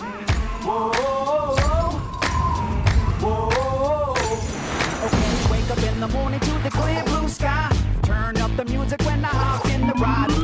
Okay, wake up in the morning to the clear blue sky. Turn up the music when I hop in the ride.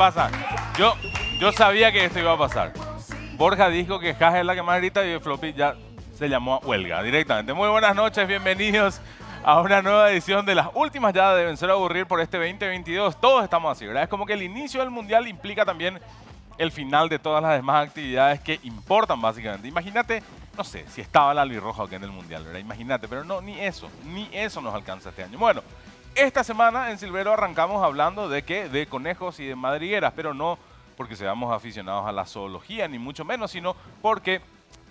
Pasa? Yo, yo sabía que esto iba a pasar. Borja dijo que Jaja es la que más grita y Floppy ya se llamó a huelga directamente. Muy buenas noches, bienvenidos a una nueva edición de las últimas ya de Vencer a Aburrir por este 2022. Todos estamos así, ¿verdad? Es como que el inicio del Mundial implica también el final de todas las demás actividades que importan básicamente. Imagínate, no sé, si estaba la albirroja aquí en el Mundial, ¿verdad? Imagínate, pero no, ni eso, ni eso nos alcanza este año. Bueno, esta semana en Silvero arrancamos hablando de que de conejos y de madrigueras, pero no porque seamos aficionados a la zoología, ni mucho menos, sino porque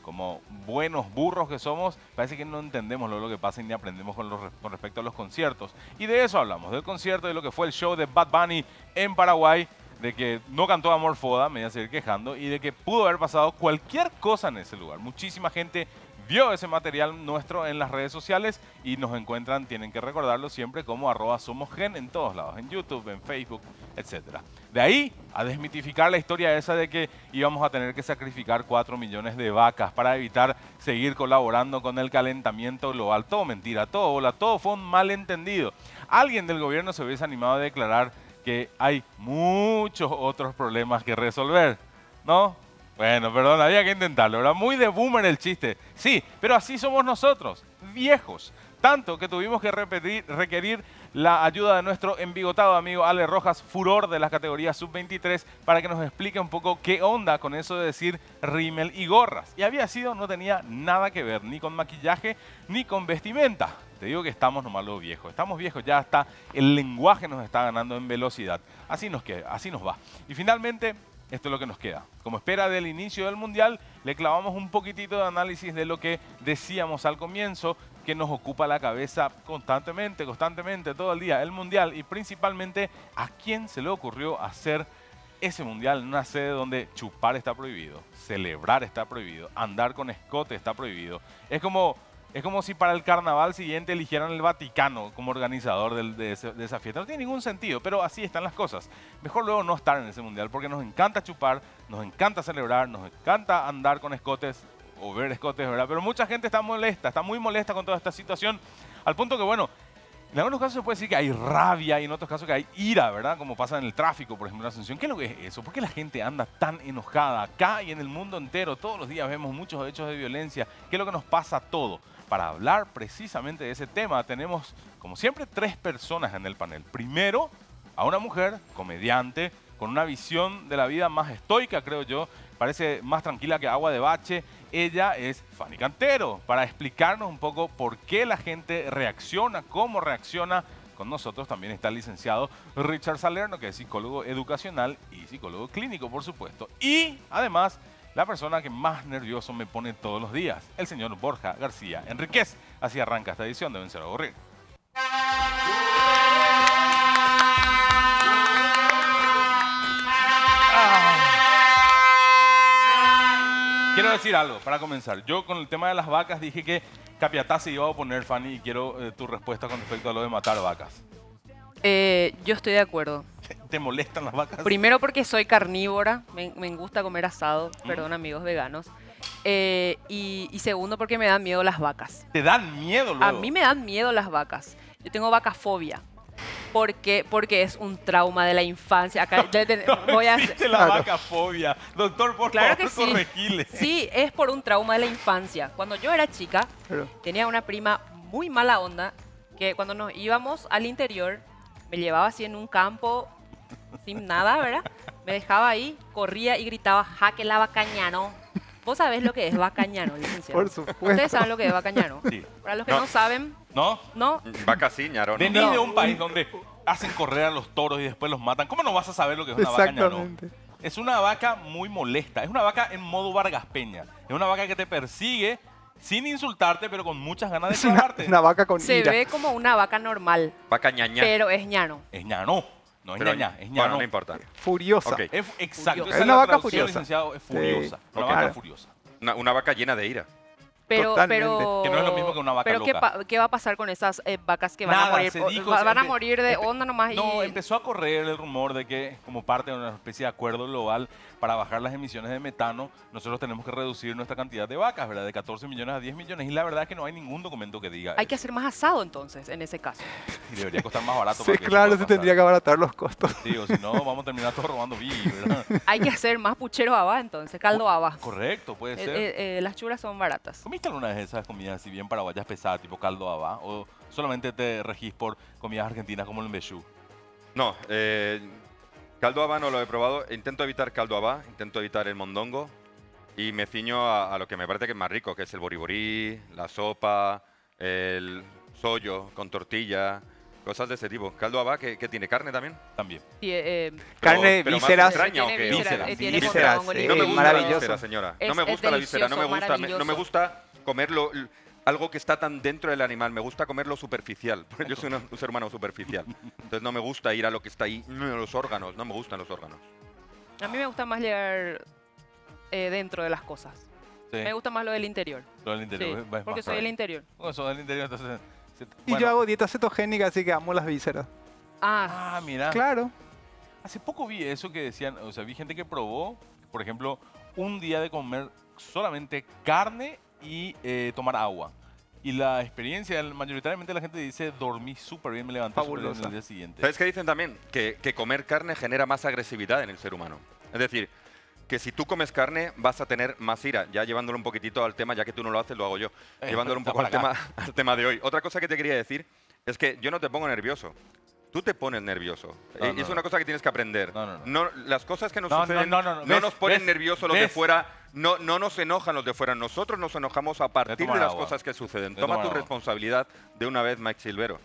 como buenos burros que somos, parece que no entendemos lo, que pasa y ni aprendemos con, con respecto a los conciertos. Y de eso hablamos, del concierto, de lo que fue el show de Bad Bunny en Paraguay, de que no cantó Amor Foda, me voy a seguir quejando, y de que pudo haber pasado cualquier cosa en ese lugar. Muchísima gente vio ese material nuestro en las redes sociales y nos encuentran, tienen que recordarlo siempre como arroba somosgen en todos lados, en YouTube, en Facebook, etc. De ahí a desmitificar la historia esa de que íbamos a tener que sacrificar 4 millones de vacas para evitar seguir colaborando con el calentamiento global. Todo mentira, todo bola, todo fue un malentendido. Alguien del gobierno se hubiese animado a declarar que hay muchos otros problemas que resolver, ¿no? Bueno, perdón, había que intentarlo, ¿verdad? Muy de boomer el chiste. Sí, pero así somos nosotros, viejos. Tanto que tuvimos que requerir la ayuda de nuestro embigotado amigo Ale Rojas, furor de las categorías sub-23, para que nos explique un poco qué onda con eso de decir rímel y gorras. Y había sido, no tenía nada que ver ni con maquillaje ni con vestimenta. Te digo que estamos nomás los viejos. Estamos viejos, ya hasta el lenguaje nos está ganando en velocidad. Así nos queda, así nos va. Y finalmente, esto es lo que nos queda. Como espera del inicio del Mundial, le clavamos un poquitito de análisis de lo que decíamos al comienzo, que nos ocupa la cabeza constantemente, constantemente, todo el día, el Mundial y principalmente a quién se le ocurrió hacer ese Mundial en una sede donde chupar está prohibido, celebrar está prohibido, andar con escote está prohibido. Es como... Es como si para el carnaval siguiente eligieran el Vaticano como organizador de esa fiesta. No tiene ningún sentido, pero así están las cosas. Mejor luego no estar en ese mundial porque nos encanta chupar, nos encanta celebrar, nos encanta andar con escotes o ver escotes, ¿verdad? Pero mucha gente está molesta, está muy molesta con toda esta situación, al punto que, bueno, en algunos casos se puede decir que hay rabia y en otros casos que hay ira, ¿verdad? Como pasa en el tráfico, por ejemplo, en Asunción. ¿Qué es lo que es eso? ¿Por qué la gente anda tan enojada acá y en el mundo entero? Todos los días vemos muchos hechos de violencia. ¿Qué es lo que nos pasa a todo? Para hablar precisamente de ese tema, tenemos, como siempre, tres personas en el panel. Primero, a una mujer, comediante, con una visión de la vida más estoica, creo yo, parece más tranquila que agua de bache. Ella es Fanny Cantero, para explicarnos un poco por qué la gente reacciona, cómo reacciona. Con nosotros también está el licenciado Richard Salerno, que es psicólogo educacional y psicólogo clínico, por supuesto. Y además, la persona que más nervioso me pone todos los días, el señor Borja García Enríquez. Así arranca esta edición de Vencer a Aburrir. Quiero decir algo para comenzar. Yo con el tema de las vacas dije que Capiatá se iba a oponer, Fanny, y quiero eh, tu respuesta con respecto a lo de matar vacas. Eh, yo estoy de acuerdo. ¿Te molestan las vacas? Primero porque soy carnívora, me, me gusta comer asado, Mm. perdón amigos veganos. Eh, y, y segundo porque me dan miedo las vacas. ¿Te dan miedo luego? A mí me dan miedo las vacas. Yo tengo vacafobia. Porque, porque es un trauma de la infancia. Acá de- de- No voy a existe la vacafobia. Doctor, por Claro favor, que sí. corregile. Sí, es por un trauma de la infancia. Cuando yo era chica, tenía una prima muy mala onda que cuando nos íbamos al interior, me llevaba así en un campo sin nada, ¿verdad? Me dejaba ahí, corría y gritaba, jaque la vacañano. Vos sabés lo que es bacañano, licenciado. Por supuesto. Ustedes saben lo que es bacañano. Sí. Para los que No. no, saben, ¿No? no. Vaca sí, ñaro, ¿no? Venís de un país donde hacen correr a los toros y después los matan. ¿Cómo no vas a saber lo que es una vaca? Exactamente. Es una vaca muy molesta. Es una vaca en modo Vargas Peña. Es una vaca que te persigue sin insultarte, pero con muchas ganas de Es una, clavarte. una vaca con Se ira. ve como una vaca normal, Vaca ñaña. pero es ñano. Es ñano. No es Pero- ñaña, es Bueno, ñano. no importa. Furiosa. Ok. Es exacto. Esa Es es una la vaca traducción, furiosa. licenciado, es Sí. furiosa. Una Ok. vaca Claro. furiosa. Una, una vaca llena de ira. Pero, Totalmente. pero, Que no es lo mismo que una vaca pero ¿qué, loca. pa- qué va a pasar con esas eh, vacas que van Nada, a morir? se dijo, va- se van a empe- morir de empe- onda nomás No, y... empezó a correr el rumor de que como parte de una especie de acuerdo global para bajar las emisiones de metano, nosotros tenemos que reducir nuestra cantidad de vacas, ¿verdad? De 14 millones a 10 millones. Y la verdad es que no hay ningún documento que diga Hay que hacer más asado entonces, en ese caso. Y debería costar más barato. Sí, para claro, se tendría que abaratar los costos. Sí, o si no, vamos a terminar todos robando vi, ¿verdad? Hay que hacer más puchero abá entonces, caldo abá. Correcto, puede Eh, ser. eh, eh, las churas son baratas. ¿Comiste alguna de esas comidas así bien paraguayas pesadas, tipo caldo abá? ¿O solamente te regís por comidas argentinas como el mbeshú? No, eh, caldo habá no lo he probado. Intento evitar caldo habá, intento evitar el mondongo y me ciño a, a lo que me parece que es más rico, que es el boriborí, la sopa, el sollo con tortilla, cosas de ese tipo. Caldo habá, que, tiene carne también. También. Y, eh, Carne, pero más vísceras. extraña o tiene qué? vísceras, Vísceras, eh, tiene vísceras, mondongo, sí, ni- No me Eh, gusta maravilloso. la víscera, señora. Es- no me es gusta la víscera, no me gusta, me- no me maravilloso. gusta comerlo l- algo que está tan dentro del animal, me gusta comerlo superficial, porque yo soy un ser humano superficial. Entonces no me gusta ir a lo que está ahí, los órganos, no me gustan los órganos. A mí me gusta más llegar eh, dentro de las cosas. Sí, Me gusta más lo del interior. todo el Sí, interior. porque soy del interior. Bueno, sos del interior, entonces... se- Y bueno. yo hago dieta cetogénica, así que amo las vísceras. Ah, Ah, mira. Claro. Hace poco vi eso que decían, o sea, vi gente que probó, por ejemplo, un día de comer solamente carne y eh, tomar agua. Y la experiencia, mayoritariamente la gente dice, dormí súper bien, me levanté súper bien el día siguiente. ¿Sabes qué dicen también? Que, que comer carne genera más agresividad en el ser humano. Es decir, que si tú comes carne vas a tener más ira. Ya llevándolo un poquitito al tema, ya que tú no lo haces, lo hago yo. Eh, llevándolo un poco al tema, al tema de hoy. Otra cosa que te quería decir es que yo no te pongo nervioso. Tú te pones nervioso. No, Eh, no, es una cosa que tienes que aprender. No, las cosas que nos No, no, suceden no, no, no. ¿Ves? nos ponen ¿Ves? nerviosos los de ¿Ves? fuera. No, no nos enojan los de fuera. Nosotros nos enojamos a partir de, las agua. cosas que suceden. De Toma tu agua. responsabilidad de una vez, Mike Silvero.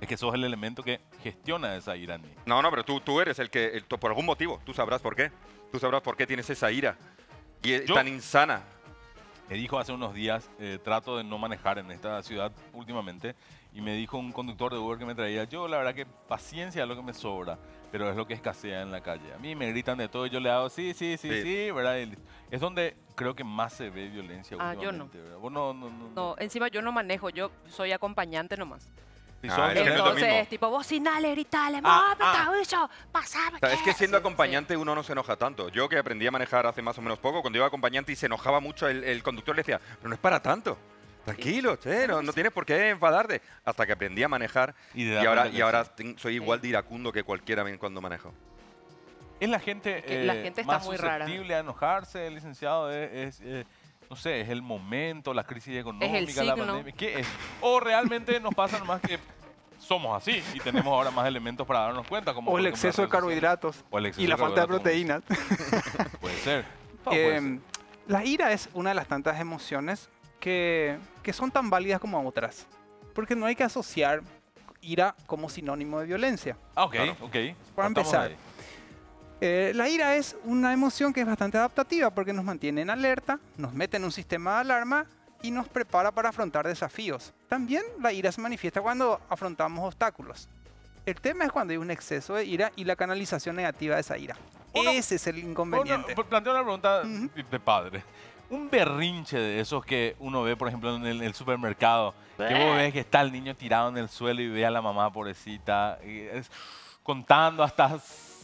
Es que sos el elemento que gestiona esa ira en mí. No, no, pero tú, tú eres el que, el- por algún motivo, tú sabrás por qué. Tú sabrás por qué tienes esa ira. Y es Yo- tan insana. Me dijo hace unos días, eh, trato de no manejar en esta ciudad últimamente, y me dijo un conductor de Uber que me traía, yo la verdad que paciencia es lo que me sobra, pero es lo que escasea en la calle. A mí me gritan de todo y yo le hago, sí, sí, sí, sí, Sí. ¿verdad? Y es donde creo que más se ve violencia Ah, yo no. Vos no, no, no, no, encima yo no manejo, yo soy acompañante nomás. Si Ah. Entonces, tipo, vocinale, gritale, Ah, ¡Mami, ah. ¡Pasame! Es que ¿qué?". siendo Sí, acompañante uno no se enoja tanto. Yo que aprendí a manejar hace más o menos poco, cuando iba acompañante y se enojaba mucho, el, el conductor le decía, pero no es para tanto. Tranquilo, che, no, no tienes por qué enfadarte. Hasta que aprendí a manejar Y y, ahora, y ahora sí. soy igual de iracundo que cualquiera cuando manejo. Es la gente, que la eh, gente está más muy rara. susceptible a enojarse, licenciado, es, es, eh, no sé, es el momento, la crisis económica, la signo. pandemia. ¿Qué es? O realmente nos pasa nomás que somos así y tenemos ahora más elementos para darnos cuenta. Como O el ejemplo, exceso de carbohidratos O el exceso y la de falta de proteínas. Puede ser. Puede Em, la ira es una de las tantas emociones que, que son tan válidas como otras. Porque no hay que asociar ira como sinónimo de violencia. Ah, ok, Claro. ok. Para Partamos empezar. Eh, la ira es una emoción que es bastante adaptativa porque nos mantiene en alerta, nos mete en un sistema de alarma y nos prepara para afrontar desafíos. También la ira se manifiesta cuando afrontamos obstáculos. El tema es cuando hay un exceso de ira y la canalización negativa de esa ira. Uno- Ese es el inconveniente. Planteo una pregunta de padre. Un berrinche de esos que uno ve, por ejemplo, en el, el supermercado, que vos ves que está el niño tirado en el suelo y ve a la mamá pobrecita y es- contando hasta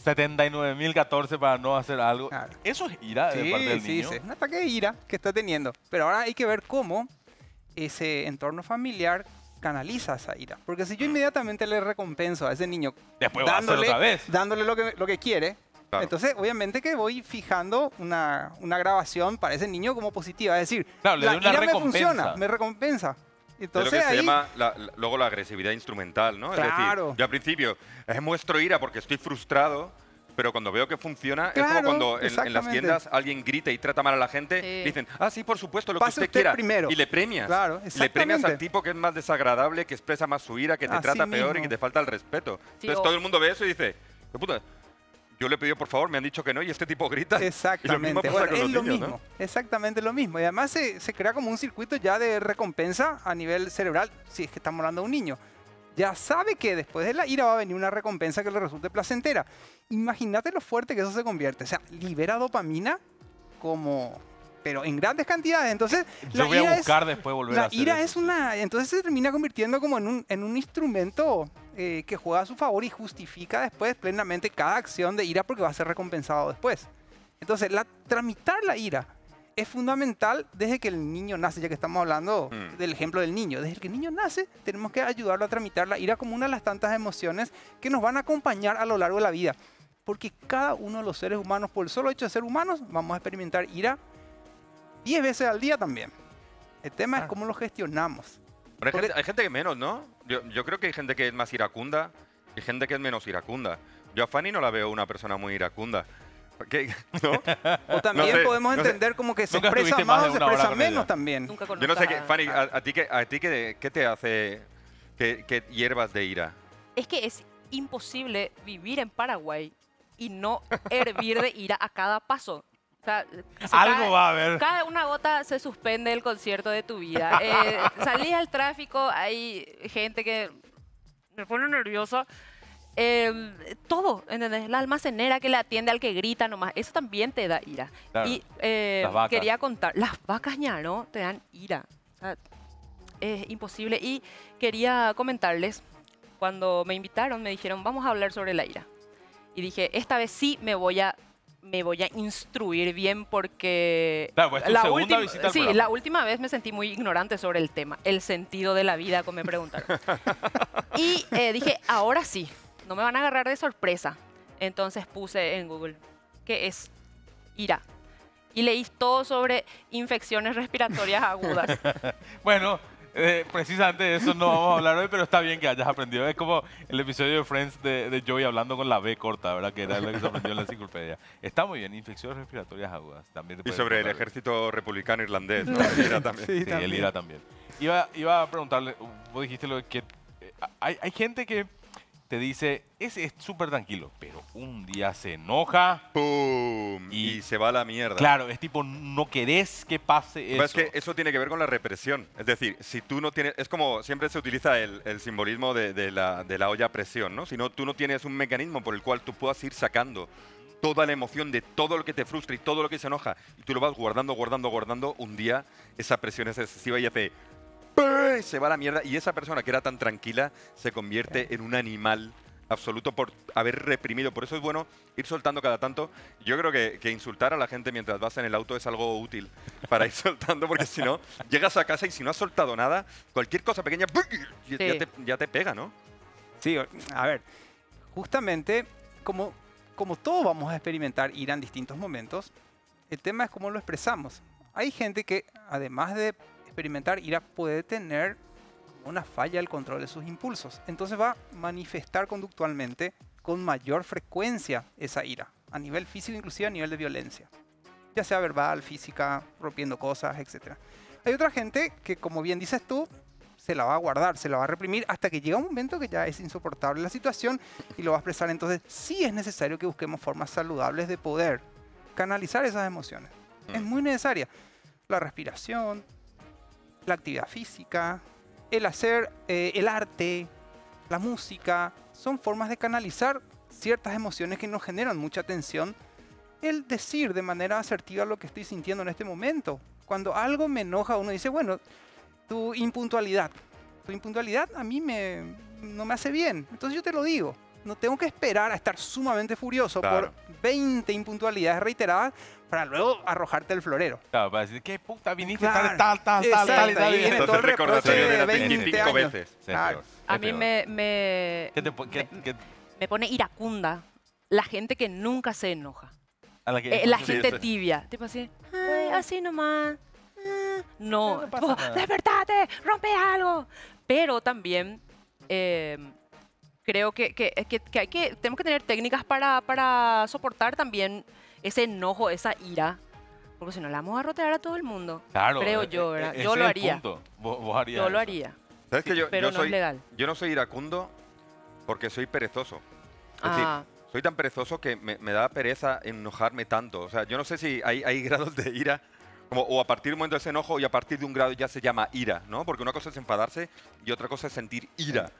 79.014 para no hacer algo. Claro. Eso es ira de Sí, parte del sí, niño. sí, es un ataque de ira que está teniendo. Pero ahora hay que ver cómo ese entorno familiar canaliza esa ira. Porque si yo inmediatamente le recompenso a ese niño Después dándole, otra vez. dándole lo que, lo que quiere, Claro. entonces obviamente que voy fijando una, una grabación para ese niño como positiva. Es decir, Claro, le la doy una ira me recompensa. funciona, me recompensa. Es lo Entonces que se ahí, llama la- la- luego la agresividad instrumental, ¿no? Es Claro. decir, yo al principio eh, muestro ira porque estoy frustrado, pero cuando veo que funciona, es Claro, como cuando en- en, las tiendas alguien grita y trata mal a la gente, Sí. dicen, ah, sí, por supuesto, lo Pase que usted, usted quiera. primero. Y le premias. Claro, le premias al tipo que es más desagradable, que expresa más su ira, que te Así trata peor y mismo. que te falta el respeto. Sí, Entonces todo el mundo ve eso y dice, "¿Qué puta? Yo le pedido por favor, me han dicho que no y este tipo grita. Exactamente. Y lo Bueno, es lo niños, mismo. ¿no? Exactamente lo mismo. Y además se, se crea como un circuito ya de recompensa a nivel cerebral, si es que estamos hablando de un niño. Ya sabe que después de la ira va a venir una recompensa que le resulte placentera. Imagínate lo fuerte que eso se convierte. O sea, libera dopamina como... Pero en grandes cantidades. Entonces, Yo la voy a ira es- buscar después volver a la hacer ira eso. es una. Entonces se termina convirtiendo como en un, en un instrumento eh, que juega a su favor y justifica después plenamente cada acción de ira porque va a ser recompensado después. Entonces, la, tramitar la ira es fundamental desde que el niño nace, ya que estamos hablando Mm. del ejemplo del niño. Desde que el niño nace, tenemos que ayudarlo a tramitar la ira como una de las tantas emociones que nos van a acompañar a lo largo de la vida. Porque cada uno de los seres humanos, por el solo hecho de ser humanos, vamos a experimentar ira 10 veces al día también. El tema es Ah. cómo lo gestionamos. Pero hay, Porque- gente, hay gente que menos, ¿no? Yo, yo creo que hay gente que es más iracunda y gente que es menos iracunda. Yo a Fanny no la veo una persona muy iracunda. ¿Qué? ¿No? O también sé, podemos no sé. entender como que se expresa más más o se expresa menos también. Nunca Yo no sé, qué, Fanny, a- a, a ti, qué, a ti qué, qué te hace que, que hierbas de ira? Es que es imposible vivir en Paraguay y no hervir de ira a cada paso. O sea, se Algo cae- va a haber. Cada una gota se suspende el concierto de tu vida. Eh, salís al tráfico, hay gente que me pone nerviosa. Eh, todo, ¿entendés? La almacenera que le atiende al que grita nomás, eso también te da ira. Claro. Y eh, Las vacas. quería contar, las vacas ñaro te dan ira. O sea, es imposible. Y quería comentarles, cuando me invitaron, me dijeron, vamos a hablar sobre la ira. Y dije, esta vez sí me voy a, me voy a instruir bien porque... Claro, pues tu la segunda última- visita al Sí, programa. la última vez me sentí muy ignorante sobre el tema, el sentido de la vida, como me preguntaron. y eh, dije, ahora sí, no me van a agarrar de sorpresa. Entonces puse en Google, ¿qué es ira? Y leí todo sobre infecciones respiratorias agudas. Bueno, eh, precisamente de eso no vamos a hablar hoy, pero está bien que hayas aprendido. Es como el episodio de Friends de, de Joey hablando con la B corta, ¿verdad? Que era lo que se aprendió en la enciclopedia. Está muy bien, infecciones respiratorias agudas. También Y sobre el ejército republicano irlandés, ¿no? Ira también. Sí, Sí, el IRA también. Iba, iba a preguntarle, vos dijiste lo que eh, hay, hay gente que te dice, ese es súper tranquilo, pero un día se enoja. ¡Pum! Y- Y, se va a la mierda. Claro, es tipo, no querés que pase Pero eso. Es que eso tiene que ver con la represión. Es decir, si tú no tienes. Es como siempre se utiliza el, el simbolismo de, de la, de la olla a presión, ¿no? Si no, tú no tienes un mecanismo por el cual tú puedas ir sacando toda la emoción de todo lo que te frustra y todo lo que se enoja, y tú lo vas guardando, guardando, guardando, un día esa presión es excesiva y hace. ¡Pum! Se va a la mierda. Y esa persona que era tan tranquila se convierte en un animal absoluto por haber reprimido. Por eso es bueno ir soltando cada tanto. Yo creo que, que insultar a la gente mientras vas en el auto es algo útil para ir soltando, porque si no, llegas a casa y si no has soltado nada, cualquier cosa pequeña ¡pum! ya, Sí. te, ya te pega, ¿no? Sí, a ver, justamente como, como todos vamos a experimentar ira en distintos momentos, el tema es cómo lo expresamos. Hay gente que además de experimentar ira puede tener una falla del control de sus impulsos. Entonces va a manifestar conductualmente con mayor frecuencia esa ira, a nivel físico, inclusive a nivel de violencia. Ya sea verbal, física, rompiendo cosas, etc. Hay otra gente que, como bien dices tú, se la va a guardar, se la va a reprimir hasta que llega un momento que ya es insoportable la situación y lo va a expresar. Entonces sí es necesario que busquemos formas saludables de poder canalizar esas emociones. Es Mm. muy necesaria. La respiración, la actividad física, el hacer eh, el arte, la música, son formas de canalizar ciertas emociones que nos generan mucha tensión. El decir de manera asertiva lo que estoy sintiendo en este momento. Cuando algo me enoja, uno dice, bueno, tu impuntualidad. Tu impuntualidad a mí me, no me hace bien. Entonces yo te lo digo. No tengo que esperar a estar sumamente furioso Claro. por 20 impuntualidades reiteradas para luego arrojarte el florero. Claro, para decir, ¿qué puta viniste Claro. tal, tal, tal, tal, tal, y viene todo Entonces el reproche de de 20 25 años. veces. Sí, es Claro. peor, A mí me, me, ¿Qué te po- qué- me- qué- me pone iracunda la gente que nunca se enoja. a la que- Eh, la Sí, gente sí. tibia. Tipo así, ay, así nomás. ah". No, No tipo, despertate, rompe algo. Pero también eh, creo que, que, que- que hay que, tenemos que tener técnicas para, para soportar también ese enojo, esa ira. Porque si no, la vamos a rotear a todo el mundo. Claro. Creo eh, yo, eh, ¿verdad? Yo lo haría. punto. Vos, vos harías Yo lo eso. haría. ¿Sabes que yo, pero yo no soy, es legal. Yo no soy iracundo porque soy perezoso. Es decir, Ah, soy tan perezoso que me, me da pereza enojarme tanto. O sea, yo no sé si hay, hay grados de ira, como, o a partir de un momento de ese enojo y a partir de un grado ya se llama ira, ¿no? Porque una cosa es enfadarse y otra cosa es sentir ira.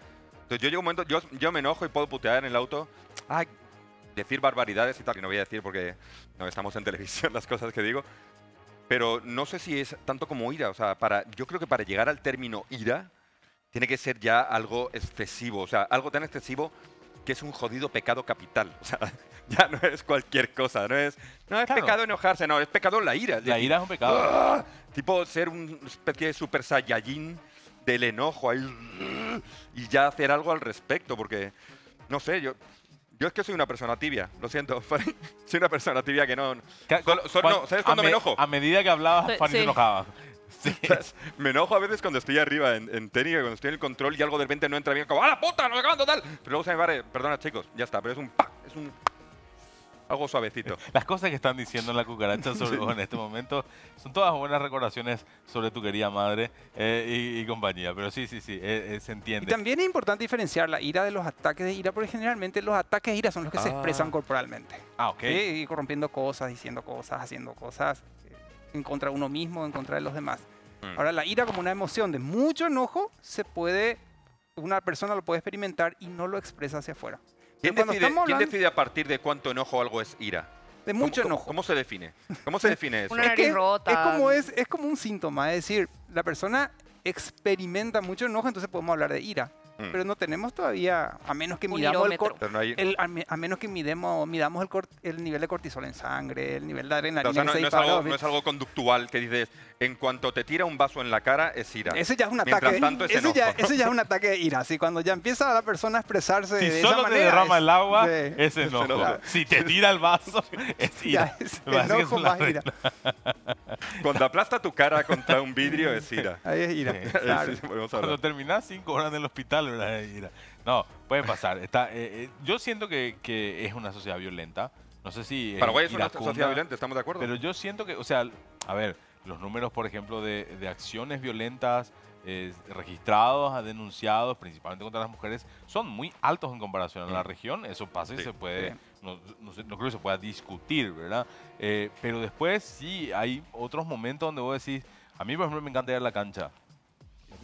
Entonces yo llego a un momento, yo, yo me enojo y puedo putear en el auto, ay, decir barbaridades y tal, que no voy a decir porque no estamos en televisión las cosas que digo, pero no sé si es tanto como ira. O sea, para, yo creo que para llegar al término ira tiene que ser ya algo excesivo, o sea, algo tan excesivo que es un jodido pecado capital. O sea, ya no es cualquier cosa, no es, no es Claro. pecado enojarse, no, es pecado la ira. La ira es un pecado. ¡ah! Tipo ser una especie de super saiyajin del enojo ahí y ya hacer algo al respecto, porque, no sé, yo... Yo es que soy una persona tibia, lo siento. soy una persona tibia que no... Ca- solo- solo- cuan- no, ¿Sabes a cuándo me me- enojo? A medida que hablabas, Sí, Fanny se sí. enojaba. Sí. Me enojo a veces cuando estoy arriba en, en técnica, cuando estoy en el control y algo de repente no entra bien, como ¡Ah, la puta! ¡No acabando tal! Pero luego se me pare, perdona chicos, ya está, pero es un ¡pa! Es un. Algo suavecito. Las cosas que están diciendo en la cucaracha sobre vos en este momento son todas buenas recordaciones sobre tu querida madre eh, y, y compañía. Pero sí, sí, sí, eh, eh, se Y entiende. también es importante diferenciar la ira de los ataques de ira, porque generalmente los ataques de ira son los que se Ah. expresan corporalmente. Ah, ok. ¿sí? Y corrompiendo cosas, diciendo cosas, haciendo cosas eh, en contra de uno mismo, en contra de los demás. Mm. Ahora, la ira como una emoción de mucho enojo, se puede, una persona lo puede experimentar y no lo expresa hacia afuera. ¿Quién decide, estamos quién hablando decide a partir de cuánto enojo algo es ira? de ¿Cómo- mucho cómo- enojo. ¿Cómo se define? ¿Cómo se define eso? Una es, nariz que rota. es como es, es como un síntoma, es decir, la persona experimenta mucho enojo, entonces podemos hablar de ira. Mm. Pero no tenemos todavía, a menos que midamos el, irómetro. cor- Pero no hay- el- a, me- a menos que midemos, midamos el, cor- el nivel de cortisol en sangre, el nivel de adrenalina o sea, no, no es algo, no es algo conductual que dices, en cuanto te tira un vaso en la cara, es ira. Ese ya es un Mientras ataque. tanto es ese, ya, ese ya es un ataque de ira. Así, cuando ya empieza la persona a expresarse de Si esa solo te manera. derrama es- el agua, sí, es enojo. enojo. Si te tira el vaso, es ira. ya es Me parece que enojo es la más ira. Cuando aplasta tu cara contra un vidrio, es ira. Ahí es ira. Claro. Cuando hablar. terminas cinco horas en el hospital, No, puede pasar. Está, eh, eh, yo siento que, que es una sociedad violenta. No sé si. Paraguay es una iracunda, sociedad violenta, ¿estamos de acuerdo? Pero yo siento que, o sea, a ver, los números, por ejemplo, de, de acciones violentas eh, registrados, denunciados, principalmente contra las mujeres, son muy altos en comparación a la región. Eso pasa y Sí, se puede, no creo que se pueda discutir, ¿verdad? Eh, pero después sí hay otros momentos donde vos decís, a mí, por ejemplo, me encanta ir a la cancha.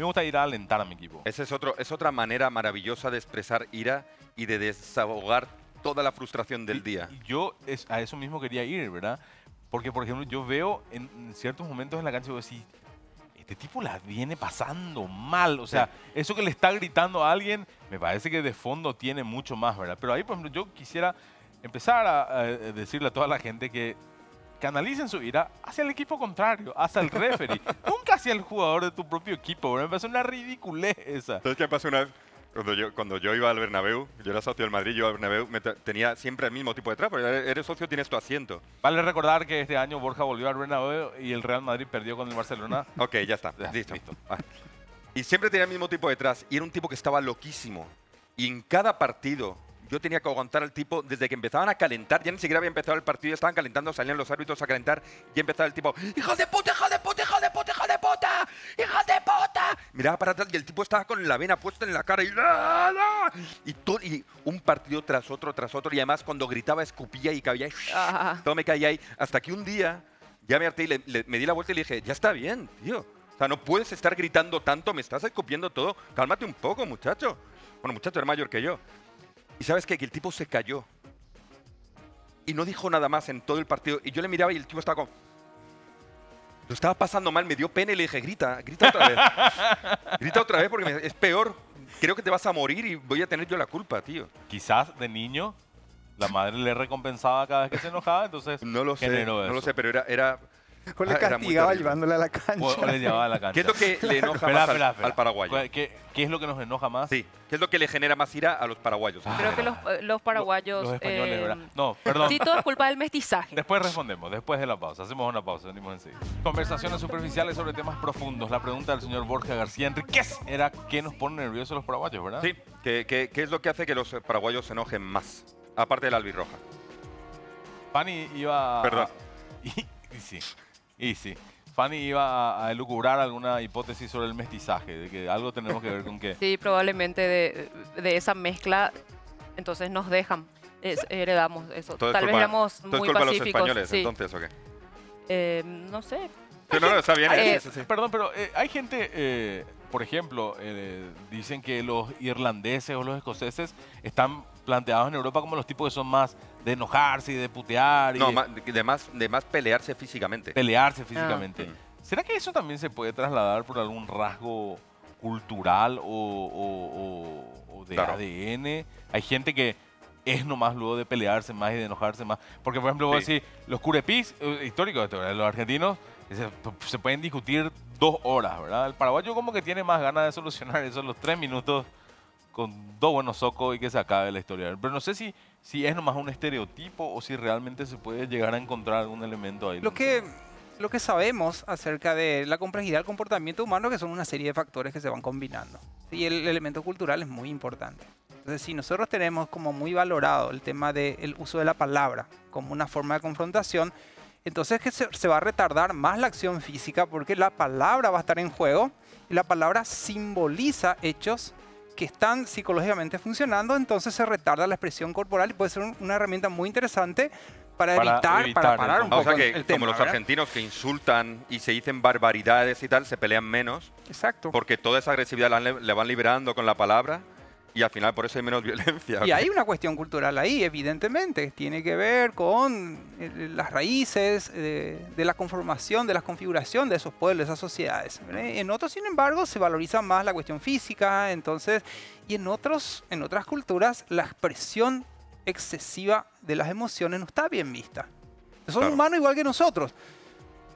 Me gusta ir a alentar a mi equipo. Esa es, otro, es otra manera maravillosa de expresar ira y de desahogar toda la frustración del Y- día. y yo es- a eso mismo quería ir, ¿verdad? Porque, por ejemplo, yo veo en, en ciertos momentos en la cancha y vos decís, este tipo la viene pasando mal. O sea, eso que le está gritando a alguien, me parece que de fondo tiene mucho más, ¿verdad? Pero ahí, por ejemplo, yo quisiera empezar a, a decirle a toda la gente que canalicen su ira hacia el equipo contrario, hacia el referee, nunca hacia el jugador de tu propio equipo. Me parece una ridiculez esa. ¿Sabes qué pasó una vez? Cuando yo, cuando yo iba al Bernabéu, yo era socio del Madrid, yo al Bernabéu, me te- tenía siempre el mismo tipo de trapo. Eres eres socio, tienes tu asiento. Vale recordar que este año Borja volvió al Bernabéu y el Real Madrid perdió con el Barcelona. Ok, ya está, Ya, listo. listo. Ah. Y siempre tenía el mismo tipo detrás. Y era un tipo que estaba loquísimo. Y en cada partido yo tenía que aguantar al tipo desde que empezaban a calentar. Ya ni siquiera había empezado el partido, ya estaban calentando, salían los árbitros a calentar. Y empezaba el tipo, ¡Hijo de puta, hijo de puta, hijo de puta, hijo de puta! ¡Hijo de puta! Miraba para atrás y el tipo estaba con la vena puesta en la cara y... ¡Ah, ah! Y, todo, y un partido tras otro, tras otro. Y además cuando gritaba escupía y cabía... Ah. Todo me caía ahí. Hasta que un día ya me harté y le- le- me di la vuelta y le dije, ya está bien, tío. O sea, no puedes estar gritando tanto, me estás escupiendo todo. Cálmate un poco, muchacho. Bueno, muchacho era mayor que yo. Y sabes qué? que el tipo se cayó. Y no dijo nada más en todo el partido. Y yo le miraba y el tipo estaba como... Lo estaba pasando mal, me dio pena y le dije, grita, grita otra vez. grita otra vez porque me- es peor. Creo que te vas a morir y voy a tener yo la culpa, tío. Quizás de niño la madre le recompensaba cada vez que se enojaba, entonces No lo sé, no lo sé, pero era, era O le Ah, era muy castigaba llevándole a la O, cancha. o le llevaba a la cancha. ¿Qué es lo que le enoja más al, paraguayo? ¿Cuál- ¿Qué, qué es lo que nos enoja más? Sí, ¿qué es lo que le genera más ira a los paraguayos? en Creo que los, eh, los paraguayos... Los españoles, eh, ¿verdad? No, perdón. Sí, todo es culpa del mestizaje. Después respondemos, después de la pausa. Hacemos una pausa, venimos enseguida. Conversaciones superficiales sobre temas profundos. La pregunta del señor Borja García Enríquez era ¿qué nos pone nerviosos los paraguayos, verdad? Sí, ¿qué, qué, qué es lo que hace que los paraguayos se enojen más? Aparte de la albirroja. Fanny iba a- Perdón. Y, y sí, y sí. Fanny iba a, a elucubrar alguna hipótesis sobre el mestizaje, de que algo tenemos que ver con que... Sí, probablemente de, de esa mezcla, entonces nos dejan, es- heredamos eso. Todo es Tal vez culpa- éramos todo es muy culpa de los pacíficos. españoles, sí. entonces, ¿o qué? Eh, no sé. Sí, no, no, está bien. Eh, sí, sí, sí. Perdón, pero eh, hay gente, eh, por ejemplo, eh, dicen que los irlandeses o los escoceses están planteados en Europa como los tipos que son más de enojarse y de putear y No, de más, de más pelearse físicamente. pelearse físicamente. Mm. ¿Será que eso también se puede trasladar por algún rasgo cultural o, o- o- o de Claro. ADN? Hay gente que es nomás luego de pelearse más y de enojarse más. Porque, por ejemplo, vos Sí. decís, los curepís, eh, históricos, los argentinos, se, se pueden discutir dos horas, ¿verdad? El paraguayo como que tiene más ganas de solucionar eso los tres minutos con dos buenos socos y que se acabe la historia. Pero no sé si, si es nomás un estereotipo o si realmente se puede llegar a encontrar algún elemento ahí. Lo que, lo que sabemos acerca de la complejidad del comportamiento humano que son una serie de factores que se van combinando. Y el elemento cultural es muy importante. Entonces, si nosotros tenemos como muy valorado el tema del uso de la palabra como una forma de confrontación, entonces que se, se va a retardar más la acción física porque la palabra va a estar en juego y la palabra simboliza hechos que están psicológicamente funcionando, entonces se retarda la expresión corporal y puede ser un- una herramienta muy interesante para, Para evitar, evitar para parar un Ah, o poco sea que el como tema, los ¿verdad? argentinos que insultan y se dicen barbaridades y tal, se pelean menos Exacto. porque toda esa agresividad la, le van liberando con la palabra y al final por eso hay menos violencia. Y hay una cuestión cultural ahí, evidentemente. Tiene que ver con eh, las raíces eh, de la conformación, de la configuración de esos pueblos, de esas sociedades. En otros, sin embargo, se valoriza más la cuestión física, entonces, y en, otros, en otras culturas la expresión excesiva de las emociones no está bien vista. Son Claro. humanos igual que nosotros,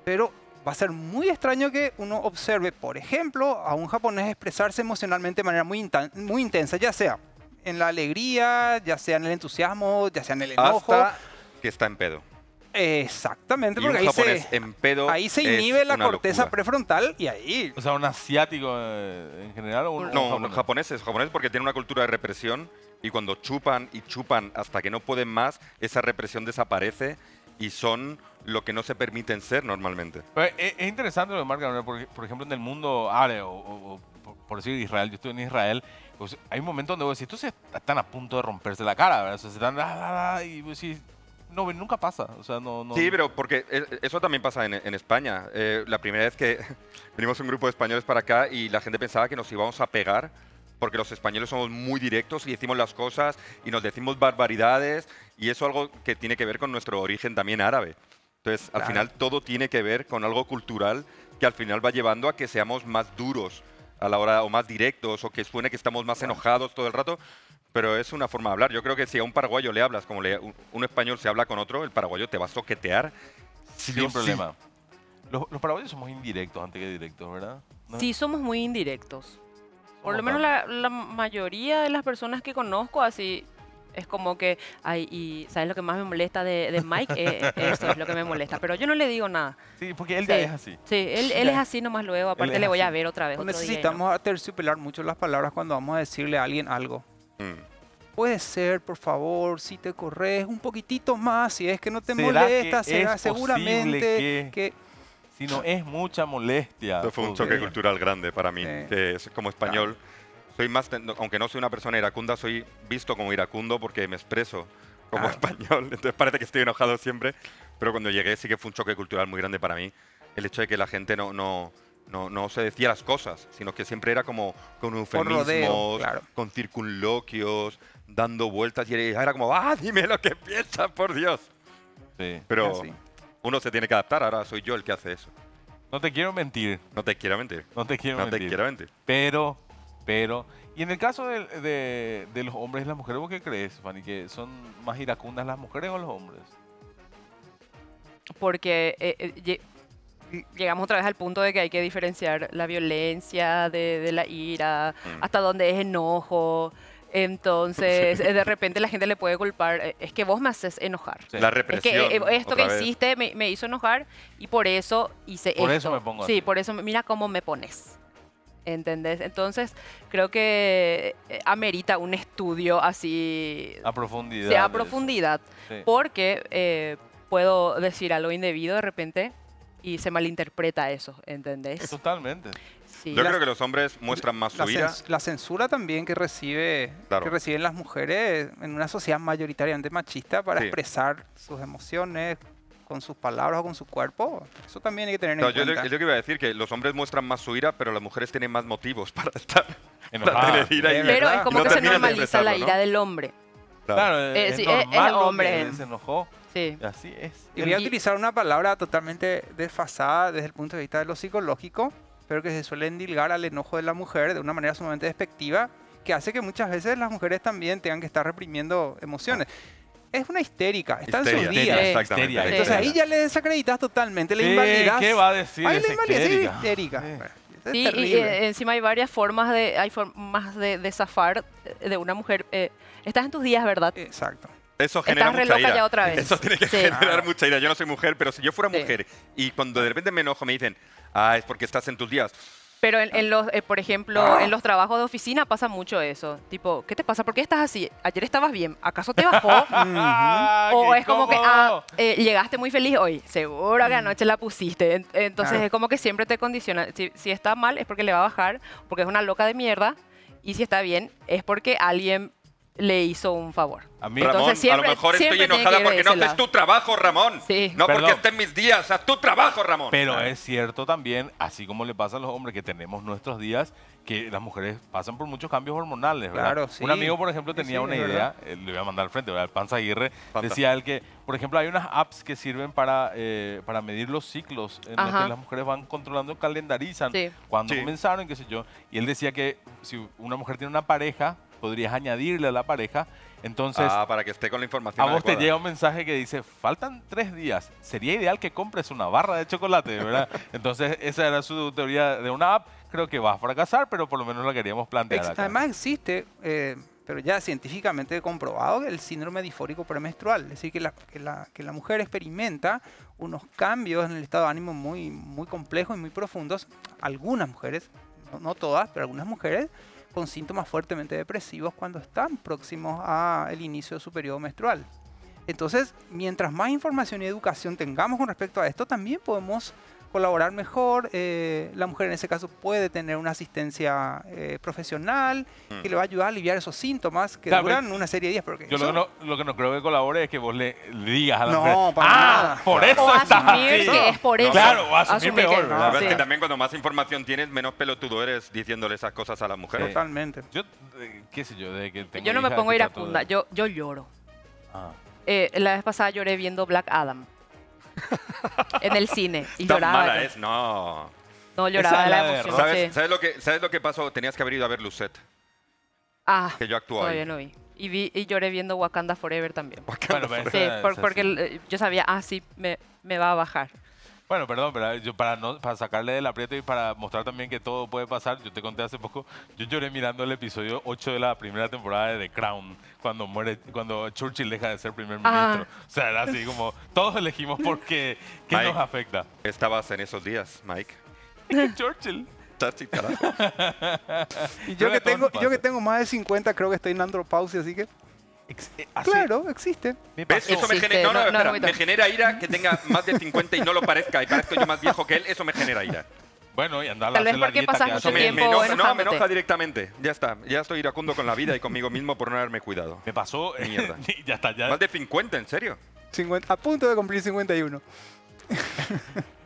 pero va a ser muy extraño que uno observe, por ejemplo, a un japonés expresarse emocionalmente de manera muy, muy intensa, ya sea en la alegría, ya sea en el entusiasmo, ya sea en el enojo. Hasta que está en pedo. Exactamente, Y porque un ahí japonés se, en pedo ahí se es inhibe la corteza locura. prefrontal y ahí... O sea, un asiático eh, en general o un, No, un los japonés? japoneses, japoneses porque tienen una cultura de represión y cuando chupan y chupan hasta que no pueden más, esa represión desaparece y son lo que no se permiten ser normalmente. Es, es interesante lo marca, ¿verdad? porque, por ejemplo, en el mundo árabe, o, o- o por- decir Israel, yo estoy en Israel, pues hay un momento donde vos decís, estos se- están a punto de romperse la cara, ¿verdad? O sea, se están, ah, ah, ah, y vos decís, no, nunca pasa, o sea, no... no Sí, pero porque e- eso también pasa en, en España. Eh, la primera vez que venimos un grupo de españoles para acá y la gente pensaba que nos íbamos a pegar porque los españoles somos muy directos y decimos las cosas y nos decimos barbaridades y eso es algo que tiene que ver con nuestro origen también árabe. Entonces, al Claro. final todo tiene que ver con algo cultural que al final va llevando a que seamos más duros a la hora o más directos o que suene que estamos más enojados todo el rato. Pero es una forma de hablar. Yo creo que si a un paraguayo le hablas como le- un, un español se habla con otro, el paraguayo te va a soquetear sí sin o sí. problema. Los, los paraguayos somos indirectos antes que directos, ¿verdad? ¿No? Sí, somos muy indirectos. Por lo menos la, la mayoría de las personas que conozco así es como que, ay, y ¿sabes lo que más me molesta de, de Mike? Eh, eso es lo que me molesta, pero yo no le digo nada. Sí, porque él ya Sí. es así. Sí, él, él es así nomás luego, aparte le voy a ver otra vez. Día no. necesitamos aterciopelar mucho las palabras cuando vamos a decirle a alguien algo. Mm. Puede ser, por favor, si te corres un poquitito más, si es que no te ¿Será molesta, que será es seguramente que... Si no es mucha molestia. Eso fue un choque cultural grande para mí, Sí. que es como español. Soy más, aunque no soy una persona iracunda, soy visto como iracundo porque me expreso como Claro. español. Entonces parece que estoy enojado siempre. Pero cuando llegué sí que fue un choque cultural muy grande para mí. El hecho de que la gente no, no, no, no se decía las cosas, sino que siempre era como con Por rodeo, eufemismos, claro. con circunloquios, dando vueltas. Y era como, ah, dime lo que piensas, por Dios. Sí. Pero Así. Uno se tiene que adaptar. Ahora soy yo el que hace eso. No te quiero mentir, No te quiero mentir. no te quiero No mentir. te quiero mentir. Pero, pero, y en el caso de, de- de los hombres y las mujeres, ¿vos qué crees, Fanny? ¿Que son más iracundas las mujeres o los hombres? Porque eh, eh, llegamos otra vez al punto de que hay que diferenciar la violencia de, de la ira, Mm. hasta dónde es enojo. Entonces, de repente la gente le puede culpar, eh, es que vos me haces enojar. Sí. La Es que represión. eh, esto que vez. hiciste me, me hizo enojar y por eso hice Por esto. eso me pongo Sí, así. por eso, mira cómo me pones. ¿Entendés? Entonces, creo que eh, amerita un estudio así, A profundidad. sea a profundidad. Sí. porque eh, puedo decir algo indebido de repente y se malinterpreta eso, ¿entendés? Totalmente. Sí. Yo creo que los hombres muestran más La, su ira. cens- la censura también que recibe Claro. que reciben las mujeres en una sociedad mayoritariamente machista para Sí. expresar sus emociones con sus palabras o con su cuerpo. Eso también hay que tener No, en yo, cuenta. lo- yo que iba a decir que los hombres muestran más su ira, pero las mujeres tienen más motivos para estar. Para Enojada. tener ira y- Es Pero es verdad. como No que se normaliza la ira ¿no? del hombre. Claro, Eh, es, es- es normal que hombre. él se enojó. Sí. Así es. Y voy a utilizar una palabra totalmente desfasada desde el punto de vista de lo psicológico, pero que se suele endilgar al enojo de la mujer de una manera sumamente despectiva, que hace que muchas veces las mujeres también tengan que estar reprimiendo emociones. Es una histérica, está en Histeria, sus histeria, días. Sí. Exactamente. Histeria. Entonces ahí ya le desacreditas totalmente, le Sí, invalidas. ¿Qué va a decir Ahí le invalidas, histérica? Sí. Sí, y eh, encima hay varias formas de, hay formas de, de zafar eh, de una mujer. eh, estás en tus días, ¿verdad? Exacto. Eso genera Estás mucha ira. ya otra vez. Eso tiene que Sí. generar mucha ira. Yo no soy mujer, pero si yo fuera Sí. mujer y cuando de repente me enojo me dicen, ah, es porque estás en tus días. Pero en, en los, eh, por ejemplo, en los trabajos de oficina pasa mucho eso. Tipo, ¿qué te pasa? ¿Por qué estás así? Ayer estabas bien. ¿Acaso te bajó? Ah, o es como que, ah, eh, llegaste muy feliz hoy. Seguro que anoche la pusiste. En- Entonces Claro. es como que siempre te condiciona. Si, si está mal es porque le va a bajar, porque es una loca de mierda. Y si está bien es porque alguien le hizo un favor. A mí, Entonces, Ramón, siempre- a lo mejor estoy enojada porque no haces tu trabajo, Ramón. Sí. No porque Perdón. esté en mis días, haz tu trabajo, Ramón. Pero es cierto también, así como le pasa a los hombres que tenemos nuestros días, que las mujeres pasan por muchos cambios hormonales, ¿verdad? Claro, sí. Un amigo, por ejemplo, tenía sí, una idea, eh, le voy a mandar al frente, ¿verdad? El Panza Aguirre, Panza. decía él que, por ejemplo, hay unas apps que sirven para, eh, para medir los ciclos en los Ajá. que las mujeres van controlando, calendarizan Sí. cuándo Sí. comenzaron, qué sé yo. Y él decía que si una mujer tiene una pareja, podrías añadirle a la pareja, entonces... ah, para que esté con la información. A vos te llega un mensaje que dice, faltan tres días, sería ideal que compres una barra de chocolate, ¿verdad? Entonces, esa era su teoría de una app. Creo que va a fracasar, pero por lo menos la queríamos plantear Ex- acá. Además existe, eh, pero ya científicamente comprobado, el síndrome disfórico premenstrual. Es decir, que la, que la, que la mujer experimenta unos cambios en el estado de ánimo muy, muy complejos y muy profundos. Algunas mujeres, no, no todas, pero algunas mujeres con síntomas fuertemente depresivos cuando están próximos al inicio de su periodo menstrual. Entonces, mientras más información y educación tengamos con respecto a esto, también podemos colaborar mejor. eh, la mujer en ese caso puede tener una asistencia eh, profesional Mm. que le va a ayudar a aliviar esos síntomas que Claro, duran una serie de días. Porque Yo lo que, no, lo que no creo que colabore es que vos le, digas a la No, mujer, para ah, nada. por eso O estás asumir así". que es por eso. Claro, o asumir Asumir peor, que- ¿verdad? Pero es sí. que también cuando más información tienes, menos pelotudo eres diciéndole esas cosas a las mujeres. Totalmente. Yo, eh, qué sé yo, desde que tengo Yo no me pongo iracunda, de- yo, yo lloro. Ah. Eh, la vez pasada lloré viendo Black Adam. En el cine. Y Tan lloraba. mala yo. es, no. No, lloraba Esa de la emoción. ¿Sabes, sí. ¿sabes lo que, ¿Sabes lo que pasó? Tenías que haber ido a ver Lucette, Ah, que yo actúo todavía ahí. no vi. Y, vi. y lloré viendo Wakanda Forever también. Bueno, pero Sí, por- porque el- yo sabía, ah, sí, me, me va a bajar. Bueno, perdón, pero yo para no para sacarle del aprieto y para mostrar también que todo puede pasar, yo te conté hace poco, yo lloré mirando el episodio 8 de la primera temporada de The Crown, cuando muere, cuando Churchill deja de ser primer Ah. ministro. O sea, era así como, todos elegimos porque qué Mike. nos afecta. Estabas en esos días, Mike. Churchill. Carajo. Y yo que, tengo, yo que tengo más de 50 creo que estoy en andropausia, así que Ex- eh, así claro, existe. Eso me genera, no, no, no, no, espera, muy me tonto. genera ira que tenga más de 50 y no lo parezca y parezco yo más viejo que él, eso me genera ira. Bueno, y andar a Tal vez hacer la porque dieta pasas que mucho me, tiempo me enoja, no, me enoja directamente. Ya está, ya estoy iracundo con la vida y conmigo mismo por no haberme cuidado. Me pasó, Mierda. y ya está, ya Más de 50, ¿en serio? 50 a punto de cumplir 51.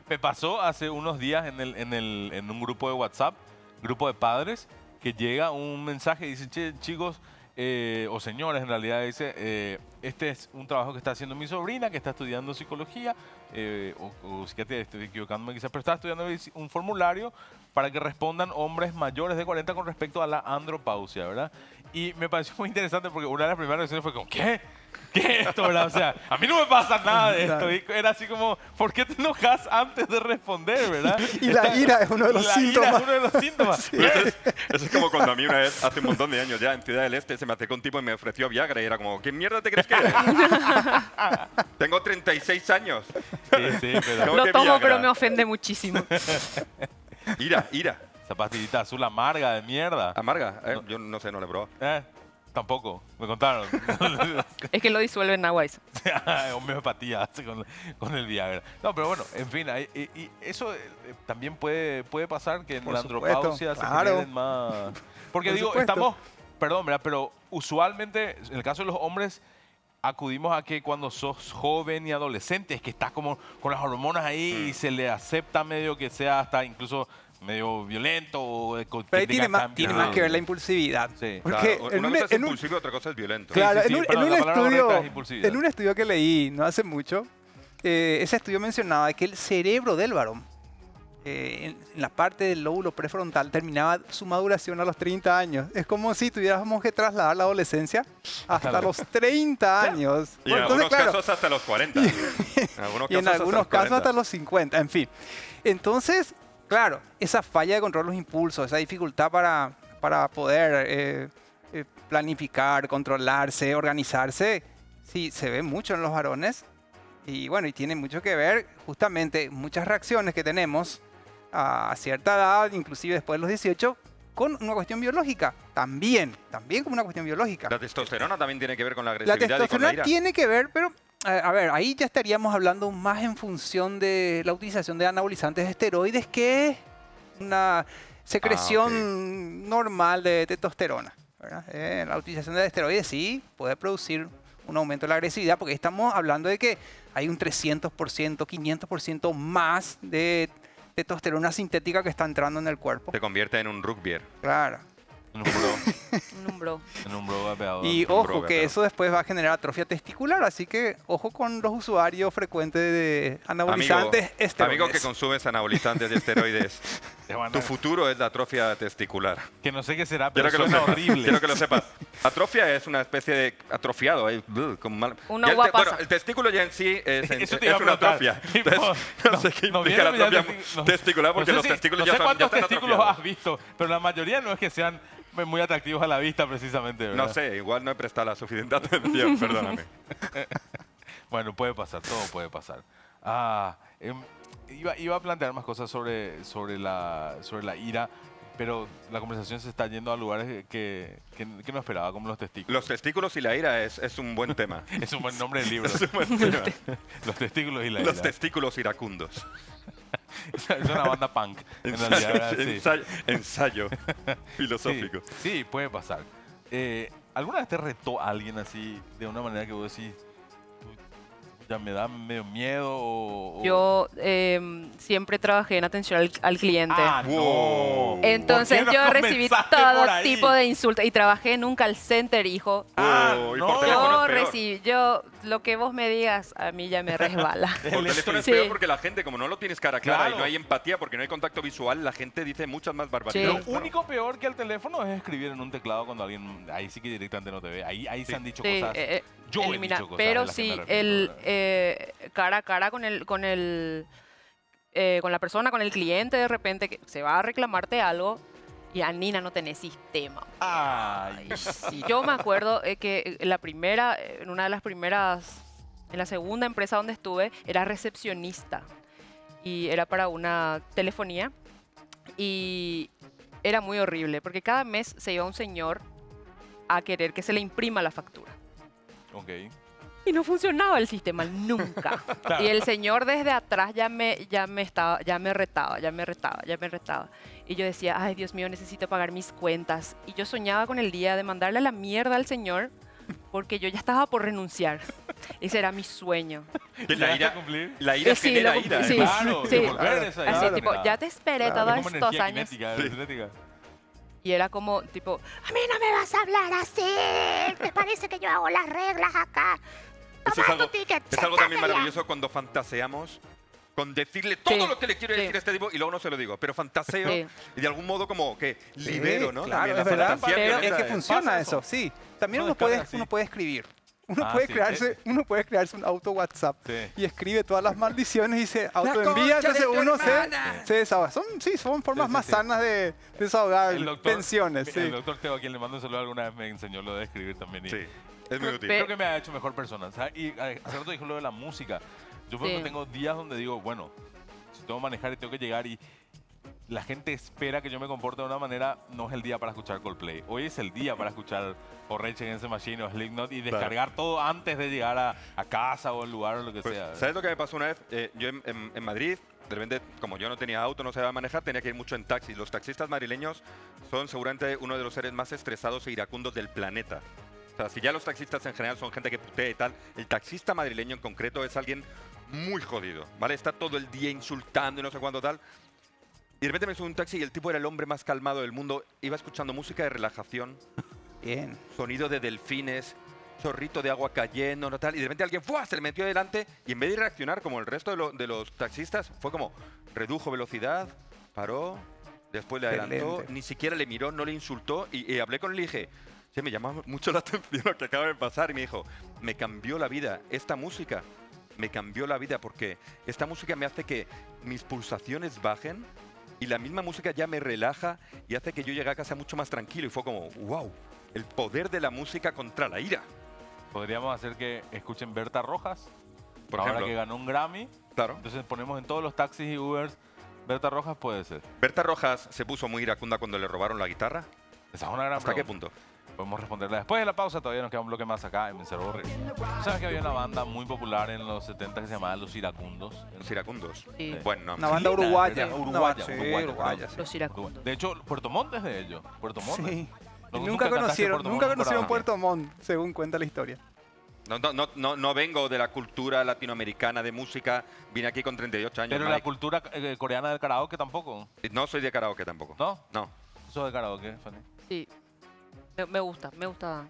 Me pasó hace unos días en, el, en, el, en un grupo de WhatsApp, grupo de padres, que llega un mensaje y dice, che, chicos, eh, o señores en realidad, dice, eh, este es un trabajo que está haciendo mi sobrina, que está estudiando psicología, eh, o, o psiquiatría, estoy equivocándome quizás, pero está estudiando un formulario para que respondan hombres mayores de 40 con respecto a la andropausia, ¿verdad? Y me pareció muy interesante porque una de las primeras reacciones fue como, ¿qué? ¿Qué es esto, verdad? O sea, a mí no me pasa nada de esto. Y era así como, ¿por qué te enojas antes de responder, verdad? Y la Esta- ira es uno de los la síntomas. Ira es uno de los síntomas. Pero Eso es, eso es como cuando a mí una vez, hace un montón de años ya, en Ciudad del Este, se me acercó un tipo y me ofreció Viagra y era como, ¿qué mierda te crees que eres? Tengo 36 años. Sí, sí, pero ¿Cómo Lo tomo, Viagra? pero me ofende muchísimo. Ira, ira. esa pastillita azul amarga de mierda. Amarga. ¿eh? Yo no sé, no le he probado. Eh, tampoco, me contaron. Es que lo disuelve en agua eso. Homeopatía hace con, con el Viagra. No, pero bueno, en fin, ahí- y, y eso eh, también puede, puede pasar que en Por la supuesto, andropausia se claro. generen más. Porque Por digo, supuesto. estamos, perdón, ¿verdad? pero usualmente, en el caso de los hombres, acudimos a que cuando sos joven y adolescente, es que estás como con las hormonas ahí Mm. y se le acepta medio que sea hasta incluso medio violento o con- Pero ahí tiene más, tiene más que ver la impulsividad. Sí. Porque Claro, en una un, cosa es en un- impulsivo, otra cosa es violento. Claro, sí, en sí, un, en un palabra correcta estudio, en un estudio que leí no hace mucho, eh, ese estudio mencionaba que el cerebro del varón, eh, en, en la parte del lóbulo prefrontal, terminaba su maduración a los 30 años. Es como si tuviéramos que trasladar la adolescencia hasta Claro. los 30 años. Y en Bueno, algunos claro, casos hasta los 40. En algunos y en algunos los casos 40. hasta los 50, en fin. Entonces, claro, esa falla de control de los impulsos, esa dificultad para, para poder eh, eh, planificar, controlarse, organizarse, sí, se ve mucho en los varones. Y bueno, y tiene mucho que ver justamente muchas reacciones que tenemos a cierta edad, inclusive después de los 18, con una cuestión biológica. También, también como una cuestión biológica. La testosterona también tiene que ver con la La agresividad y con la testosterona ira. tiene que ver, pero a, a ver, ahí ya estaríamos hablando más en función de la utilización de anabolizantes de esteroides que una secreción normal de testosterona. Eh, la utilización de esteroides sí puede producir un aumento de la agresividad, porque estamos hablando de que hay un 300%, 500% más de testosterona sintética que está entrando en el cuerpo. Te convierte en un rugbyer. Claro. En un bro, Un bro. en un bro vapeador. Y ojo, que eso después va a generar atrofia testicular, así que ojo con los usuarios frecuentes de anabolizantes Amigo, esteroides. amigo que consumes anabolizantes y esteroides, tu futuro es la atrofia testicular. que no sé qué será, pero Quiero que, lo suena horrible. quiero que lo sepas. Atrofia es una especie de atrofiado. ahí, bleh, con mal- Una Ya el uva bueno, pasa. el testículo ya en sí es, en- Eso es te iba a una preguntar. atrofia. Tipo, Entonces, no, sé qué no implica la viene ya atrofia testi- no- testicular porque no sé los si- testículos no ya, sé son, ya cuántos están testículos atrofiados. has visto, pero la mayoría no es que sean muy atractivos a la vista precisamente, ¿verdad? No sé, igual no he prestado la suficiente atención, perdóname. Bueno, puede pasar, todo puede pasar. Ah, em, iba, iba a plantear más cosas sobre, sobre, la, sobre la ira, pero la conversación se está yendo a lugares que, que, que no esperaba, como los testículos. Los testículos y la ira es, es un buen tema. Es un buen nombre del libro. Los testículos y la Los ira. testículos iracundos. es una banda punk, en realidad. ¿verdad? Sí. ensayo, ensayo filosófico. Sí, sí, puede pasar. Eh, ¿Alguna vez te retó a alguien así de una manera que vos decís, "Uy, ya me da medio miedo o... o- Yo em, siempre trabajé en atención al, al cliente. Ah, no. Entonces ¿Por qué no yo recibí todo tipo de insultos y trabajé en un call center, hijo. Ah, Oh, y no. por Yo recibí, yo, lo que vos me digas, a mí ya me resbala. Por teléfono es Sí. peor porque la gente, como no lo tienes cara clara Claro. y no hay empatía porque no hay contacto visual, la gente dice muchas más barbaridades. Sí. Lo único peor que el teléfono es escribir en un teclado cuando alguien ahí sí que directamente no te ve. Ahí, ahí se han dicho Sí, cosas. eh, eh, Yo he elimina- dicho cosas de pero sí, el eh, cara a cara con el, con el, eh, con la persona, con el cliente, de repente que se va a reclamarte algo y a Nina no tenés sistema. Ay, Sí, yo me acuerdo eh, que la primera, eh, en una de las primeras, en la segunda empresa donde estuve, era recepcionista y era para una telefonía y era muy horrible porque cada mes se iba un señor a querer que se le imprima la factura. Ok. Y no funcionaba el sistema nunca. Claro. Y el señor desde atrás ya me, ya me estaba, ya me retaba, ya me retaba, ya me retaba. Y yo decía, ay Dios mío, necesito pagar mis cuentas. Y yo soñaba con el día de mandarle la mierda al señor porque yo ya estaba por renunciar. Ese era mi sueño. La ¿Llegaste a ira, cumplir? la ira Eh, sí, genera lo ira. sí. Claro, sí. esa Así ira, tipo, claro. ya te esperé Claro. todos estos años. cinética, Sí. cinética. Y era como, tipo, A mí no me vas a hablar así. ¿Te parece que yo hago las reglas acá? Eso es Toma algo, tu ticket, es algo también maravilloso cuando fantaseamos con decirle todo Sí, lo que le quiero sí. decir a este tipo y luego no se lo digo. Pero fantaseo Sí. y de algún modo como que libero, ¿no? Claro, También es la verdad. fantasía Pero Es que funciona eso, eso. sí. También No uno puede, uno puede escribir. Uno, Ah, puede sí, crearse, ese. uno puede crearse un auto WhatsApp Sí. y escribe todas las maldiciones y se autoenvía, entonces uno se, se desahoga. Son, sí, son formas Sí, sí, más sí. sanas de desahogar El doctor, tensiones. El doctor Teo, a quien le mando un saludo alguna vez, me enseñó lo de escribir también. y Sí, es muy útil. Creo que me ha hecho mejor persona. ¿sabes? Y eh, hace rato dijo lo de la música. Yo por ejemplo, tengo días donde digo, bueno, si tengo que manejar y tengo que llegar y la gente espera que yo me comporte de una manera, no es el día para escuchar Coldplay. Hoy es el día para escuchar o Rage Against the Machine o Slipknot y descargar todo antes de llegar a, a casa o al lugar o lo que Pues, sea. ¿Sabes lo que me pasó una vez? Eh, yo en, en- en Madrid, de repente, como yo no tenía auto, no sabía manejar, tenía que ir mucho en taxi. Los taxistas madrileños son seguramente uno de los seres más estresados e iracundos del planeta. O sea, si ya los taxistas en general son gente que putea y tal, el taxista madrileño en concreto es alguien muy jodido, ¿vale? Está todo el día insultando y no sé cuánto tal. Y de repente me subí a un taxi y el tipo era el hombre más calmado del mundo. Iba escuchando música de relajación, Bien. sonido de delfines, chorrito de agua cayendo, no tal, y de repente alguien ¡fua! se le metió delante y en vez de reaccionar como el resto de, lo- de los taxistas, fue como redujo velocidad, paró, después le adelantó, Excelente. ni siquiera le miró, no le insultó y, y hablé con él y dije, "Che, me llama mucho la atención lo que acaba de pasar y me dijo, me cambió la vida esta música. Me cambió la vida porque esta música me hace que mis pulsaciones bajen y la misma música ya me relaja y hace que yo llegue a casa mucho más tranquilo. Y fue como, wow, el poder de la música contra la ira. Podríamos hacer que escuchen Berta Rojas, Por ahora ejemplo, que ganó un Grammy. claro. Entonces ponemos en todos los taxis y Ubers Berta Rojas puede ser. Berta Rojas se puso muy iracunda cuando le robaron la guitarra. Esa es una gran ¿Hasta qué punto? Podemos responderla después de la pausa. Todavía nos queda un bloque más acá en. ¿Tú sabes que había una banda muy popular en los 70 que se llamaba Los Iracundos? Los iracundos. Sí. Bueno, no. Una banda uruguaya. Uruguaya, sí, uruguaya, uruguaya, perdón. sí. Los iracundos. De hecho, Puerto Montt es de ellos. Puerto Montt. Sí. No, nunca conocieron, Puerto nunca Montt conocieron. Puerto Montt, según cuenta la historia. No, no, no, no, no vengo de la cultura latinoamericana de música. Vine aquí con 38 años. Pero la Mike. cultura eh, coreana del karaoke tampoco. No soy de karaoke tampoco. ¿No? No. Eso de karaoke, Fanny. Sí. Me, me gusta, me gusta.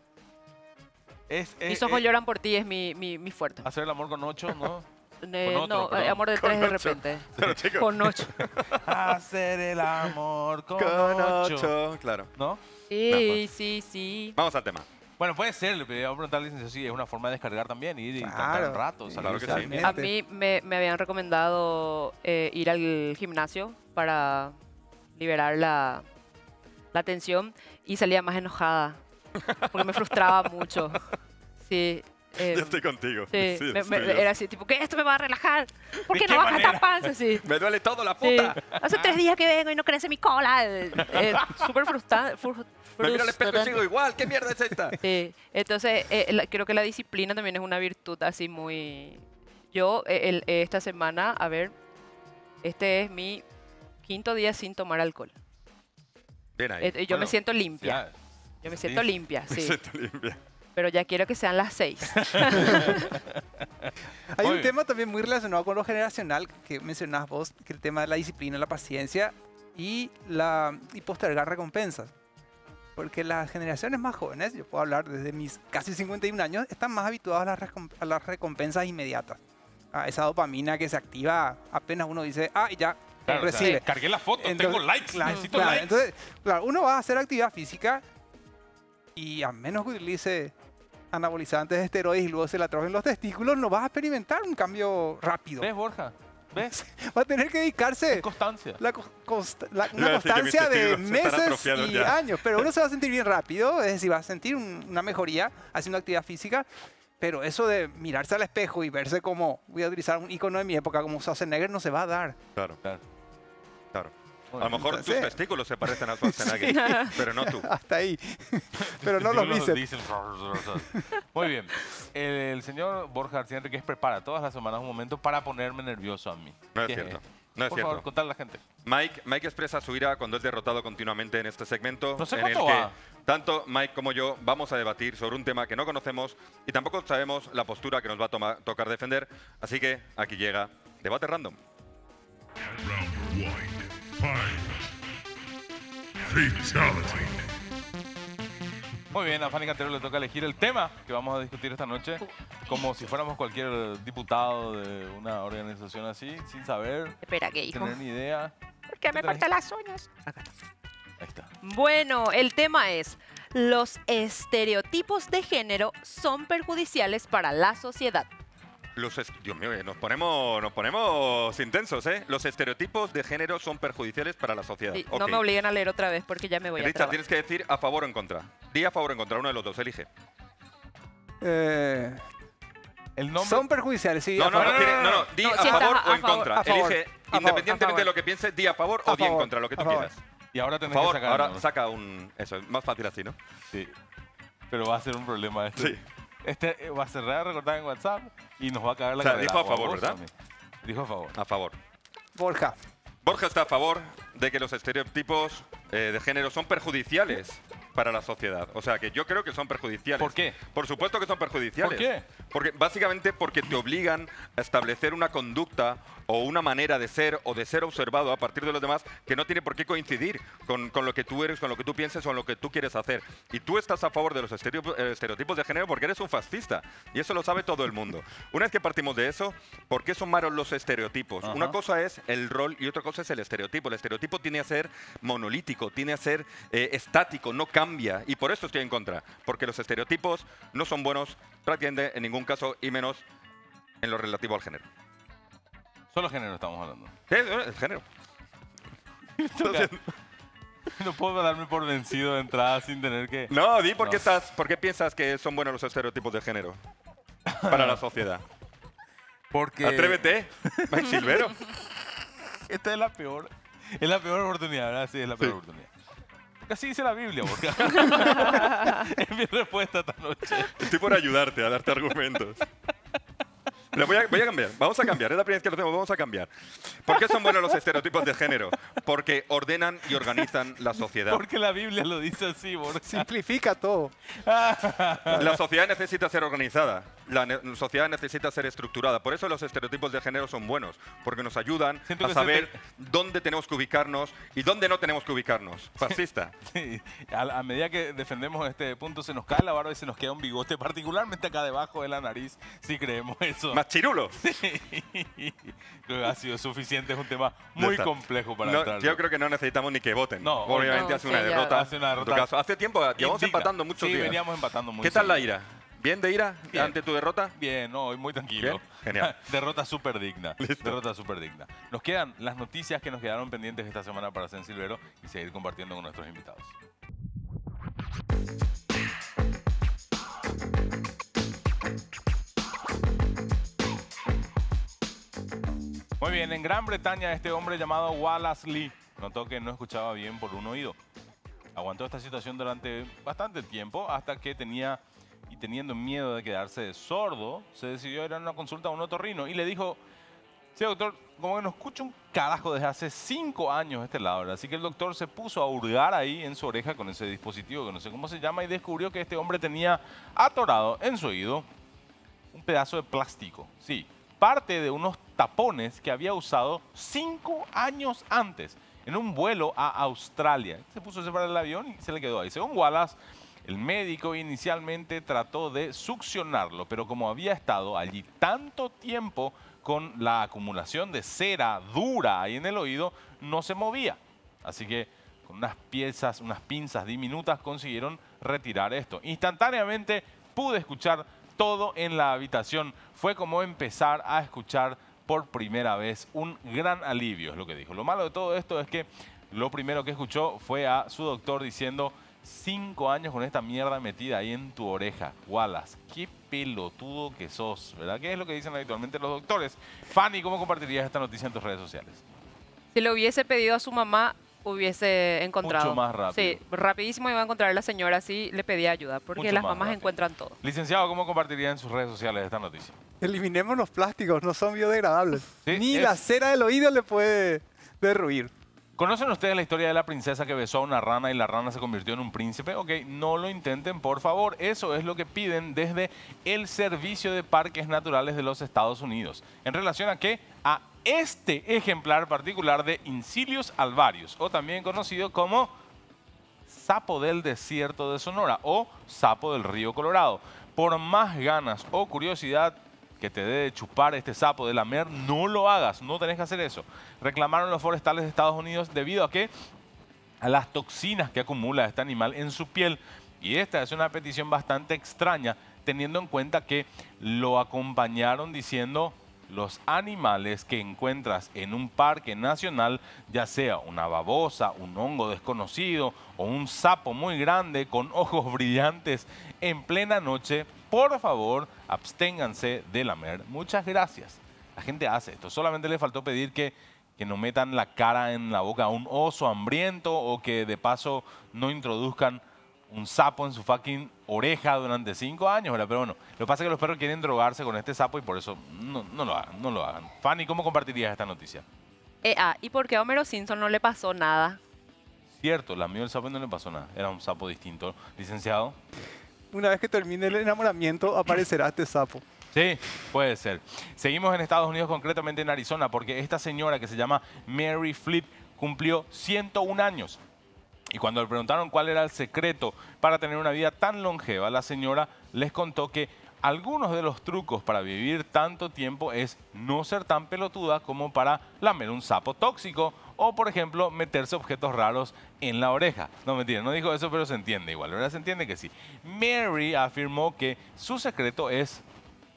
Es, es- Mis ojos es lloran por ti es mi, mi, mi fuerte. hacer el amor con ocho, ¿no? Eh, con otro, no, perdón. eh, amor de Con tres de ocho. repente. Pero chicos, Con ocho. hacer el amor con, con ocho. ocho. Claro. ¿No? Sí, sí, sí. Vamos al tema. Bueno, puede ser, le pedí a preguntar al licenciado si es una forma de descargar también y, y cantar un Claro, rato. claro que sí. A mí me, me habían recomendado eh, ir al gimnasio para liberar la, la tensión y salía más enojada porque me frustraba mucho. Sí. eh, Yo estoy contigo. sí, Sí, me- me- estoy yo. era así, tipo, que esto me va a relajar. ¿Por ¿De qué qué no bajas manera? esta panza? Sí. Me duele todo la Sí. puta. Hace tres días que vengo y no crece mi cola. Eh, eh, Súper frustrante. fru- Me miro al espejo y sigo igual. ¿Qué mierda es esta? Sí, entonces eh, la- creo que la disciplina también es una virtud así muy... Yo eh, el- eh, esta semana, a ver, este es mi quinto día sin tomar alcohol. Bien ahí. Eh, yo me Bueno, siento limpia, Ya, yo me sí. siento limpia, sí, Se te limpia. pero ya quiero que sean las seis. Hay Muy un bien. tema también muy relacionado con lo generacional que mencionabas vos, que el tema de la disciplina, la paciencia y, la, y postergar recompensas. Porque las generaciones más jóvenes, yo puedo hablar desde mis casi 51 años, están más habituadas a las, a las recompensas inmediatas. A esa dopamina que se activa apenas uno dice, ah, y ya, Claro, o sea, recibe. cargué la foto, tengo likes, claro, necesito claro, likes. Entonces, claro, uno va a hacer actividad física y a menos que utilice anabolizantes, esteroides y luego se le atrofien los testículos, no vas a experimentar un cambio rápido. ¿Ves, Borja? ¿Ves? Va a tener que dedicarse Constancia. la la- una constancia de meses y ya. años, pero uno se va a sentir bien rápido, es decir, va a sentir un- una mejoría haciendo actividad física, pero eso de mirarse al espejo y verse como, voy a utilizar un icono de mi época como Schwarzenegger, no se va a dar. Claro, Claro. Claro. Muy A lo mejor tus Entonces- testículos se parecen a Schwarzenegger, pero no tú. Hasta ahí. pero no los dicen. Muy bien. El, el señor Borja García Enriquez prepara todas las semanas un momento para ponerme nervioso a mí. No es ¿Qué cierto. No es Por cierto. favor, contale a la gente. Mike, Mike expresa su ira cuando es derrotado continuamente en este segmento, No sé en el que va. tanto Mike como yo vamos a debatir sobre un tema que no conocemos y tampoco sabemos la postura que nos va a toma- tocar defender. Así que aquí llega Debate Random. Round. Muy bien, a Fanny Cantero le toca elegir el tema que vamos a discutir esta noche, como si fuéramos cualquier diputado de una organización así, sin saber, Espera, ¿qué sin hijo? tener ni idea. ¿Por qué me corté las uñas? Ahí está. Bueno, el tema es Los estereotipos de género son perjudiciales para la sociedad. Los Dios mío, eh, nos ponemos, nos ponemos intensos, ¿eh? Los estereotipos de género son perjudiciales para la sociedad. Sí. No me obliguen a leer otra vez porque ya me voy a Richard, trabar. tienes que decir a favor o en contra. Di a favor o en contra, uno de los dos, elige. Eh, El nombre. son perjudiciales, sí. No, a no, no, no, no, di No, a favor a- o a en contra. A favor, Elige, a favor, a independientemente de lo que pienses, di a favor A o di en contra, lo que a tú favor. quieras. Y ahora favor, que sacar. ahora saca un... Eso, es más fácil así, ¿no? Sí. Pero va a ser un problema esto. Sí. Este eh, va a cerrar recortar en WhatsApp y nos va a caer la O sea, dijo a favor, ¿verdad? Dijo a favor. A favor. Borja. Borja está a favor de que los estereotipos eh, de género son perjudiciales para la sociedad. O sea, que yo creo que son perjudiciales. ¿Por qué? Por supuesto que son perjudiciales. ¿Por qué? Porque básicamente porque te obligan a establecer una conducta o una manera de ser o de ser observado a partir de los demás que no tiene por qué coincidir con, con lo que tú eres, con lo que tú pienses o lo que tú quieres hacer. Y tú estás a favor de los estereotipos, eh, estereotipos de género porque eres un fascista. Y eso lo sabe todo el mundo. Una vez que partimos de eso, ¿por qué son malos los estereotipos? Ajá. Una cosa es el rol y otra cosa es el estereotipo. El estereotipo tiene a ser monolítico, tiene a ser eh, estático, no cambia. Y por eso estoy en contra. Porque los estereotipos no son buenos prácticamente en ningún caso y menos en lo relativo al género. Solo género estamos hablando. ¿Qué? Eh, El género. No puedo darme por vencido de entrada sin tener que. No, di por No. qué, estás, por qué piensas que son buenos los estereotipos de género para la sociedad. Porque. Atrévete, Mike Silvero. Esta es la peor. Es la peor oportunidad, ¿verdad? Sí, es la peor Sí. oportunidad. Porque así dice la Biblia, Borja. es mi respuesta esta noche. Estoy por ayudarte a darte argumentos. Lo voy, a, voy a cambiar. Vamos a cambiar. Es la primera vez que lo hacemos. Vamos a cambiar. ¿Por qué son buenos los estereotipos de género? Porque ordenan y organizan la sociedad. Porque la Biblia lo dice así, Borja. Simplifica todo. La sociedad necesita ser organizada. La ne- sociedad necesita ser estructurada. Por eso los estereotipos de género son buenos. Porque nos ayudan Siento a saber te- dónde tenemos que ubicarnos y dónde no tenemos que ubicarnos. Fascista. Sí, a, a medida que defendemos este punto, se nos cae la barba y se nos queda un bigote, particularmente acá debajo de la nariz, si creemos eso. Más chirulo. Creo que ha sido suficiente, es un tema muy complejo para No, entrar. yo creo que no necesitamos ni que voten. No, Obviamente no, hace sí, una derrota. Hace una en tu derrota caso. Hace tiempo, llevamos empatando muchos sí, días. veníamos empatando mucho. ¿Qué tal la ira? ¿Bien de ira Bien. ante tu derrota? Bien, no, hoy muy tranquilo. Bien, genial. Derrota súper digna. Listo. Derrota súper digna. Nos quedan las noticias que nos quedaron pendientes esta semana para Sen Silvero y seguir compartiendo con nuestros invitados. Muy bien, en Gran Bretaña este hombre llamado Wallace Lee notó que no escuchaba bien por un oído. Aguantó esta situación durante bastante tiempo hasta que tenía y teniendo miedo de quedarse sordo, se decidió ir a una consulta a un otorrino y le dijo, sí doctor, como que no escucho un carajo desde hace cinco años este lado. Así que el doctor se puso a hurgar ahí en su oreja con ese dispositivo que no sé cómo se llama y descubrió que este hombre tenía atorado en su oído un pedazo de plástico, sí, parte de unos tapones que había usado cinco años antes en un vuelo a Australia. Se puso a separar el avión y se le quedó ahí. Según Wallace, el médico inicialmente trató de succionarlo, pero como había estado allí tanto tiempo con la acumulación de cera dura ahí en el oído, no se movía. Así que con unas piezas, unas pinzas diminutas consiguieron retirar esto. Instantáneamente pude escuchar todo en la habitación. Fue como empezar a escuchar por primera vez. Un gran alivio es lo que dijo. Lo malo de todo esto es que lo primero que escuchó fue a su doctor diciendo cinco años con esta mierda metida ahí en tu oreja. Wallace, qué pelotudo que sos, ¿verdad? ¿Qué es lo que dicen habitualmente los doctores? Fanny, ¿cómo compartirías esta noticia en tus redes sociales? Si le hubiese pedido a su mamá, hubiese encontrado. más rápido. Sí, rapidísimo iba a encontrar a la señora si le pedía ayuda, porque Mucho las más mamás rápido. encuentran todo. Licenciado, ¿cómo compartiría en sus redes sociales esta noticia? Eliminemos los plásticos, no son biodegradables. Sí, Ni es- la cera del oído le puede derruir. ¿Conocen ustedes la historia de la princesa que besó a una rana y la rana se convirtió en un príncipe? Ok, no lo intenten, por favor. Eso es lo que piden desde el Servicio de Parques Naturales de los Estados Unidos. ¿En relación a qué? A este ejemplar particular de Incilius alvarius, o también conocido como sapo del desierto de Sonora o sapo del río Colorado. Por más ganas o curiosidad que te dé de chupar este sapo de lamer, no lo hagas, no tenés que hacer eso. Reclamaron los forestales de Estados Unidos debido a que a las toxinas que acumula este animal en su piel. Y esta es una petición bastante extraña, teniendo en cuenta que lo acompañaron diciendo los animales que encuentras en un parque nacional, ya sea una babosa, un hongo desconocido o un sapo muy grande con ojos brillantes en plena noche, por favor, absténganse de lamer. Muchas gracias. La gente hace esto. Solamente le faltó pedir que, que no metan la cara en la boca a un oso hambriento o que de paso no introduzcan un sapo en su fucking oreja durante cinco años, ¿verdad? Pero bueno, lo que pasa es que los perros quieren drogarse con este sapo y por eso no, no lo hagan, no lo hagan. Fanny, ¿cómo compartirías esta noticia? Eh, ah, ¿y por qué a Homero Simpson no le pasó nada? Cierto, la mía del sapo no le pasó nada, era un sapo distinto. Licenciado. Una vez que termine el enamoramiento, aparecerá este sapo. Sí, puede ser. Seguimos en Estados Unidos, concretamente en Arizona, porque esta señora que se llama Mary Flip cumplió 101 años. Y cuando le preguntaron cuál era el secreto para tener una vida tan longeva, la señora les contó que algunos de los trucos para vivir tanto tiempo es no ser tan pelotuda como para lamer un sapo tóxico o, por ejemplo, meterse objetos raros en la oreja. No, mentira, no dijo eso, pero se entiende igual, ¿verdad? Se entiende que sí. Mary afirmó que su secreto es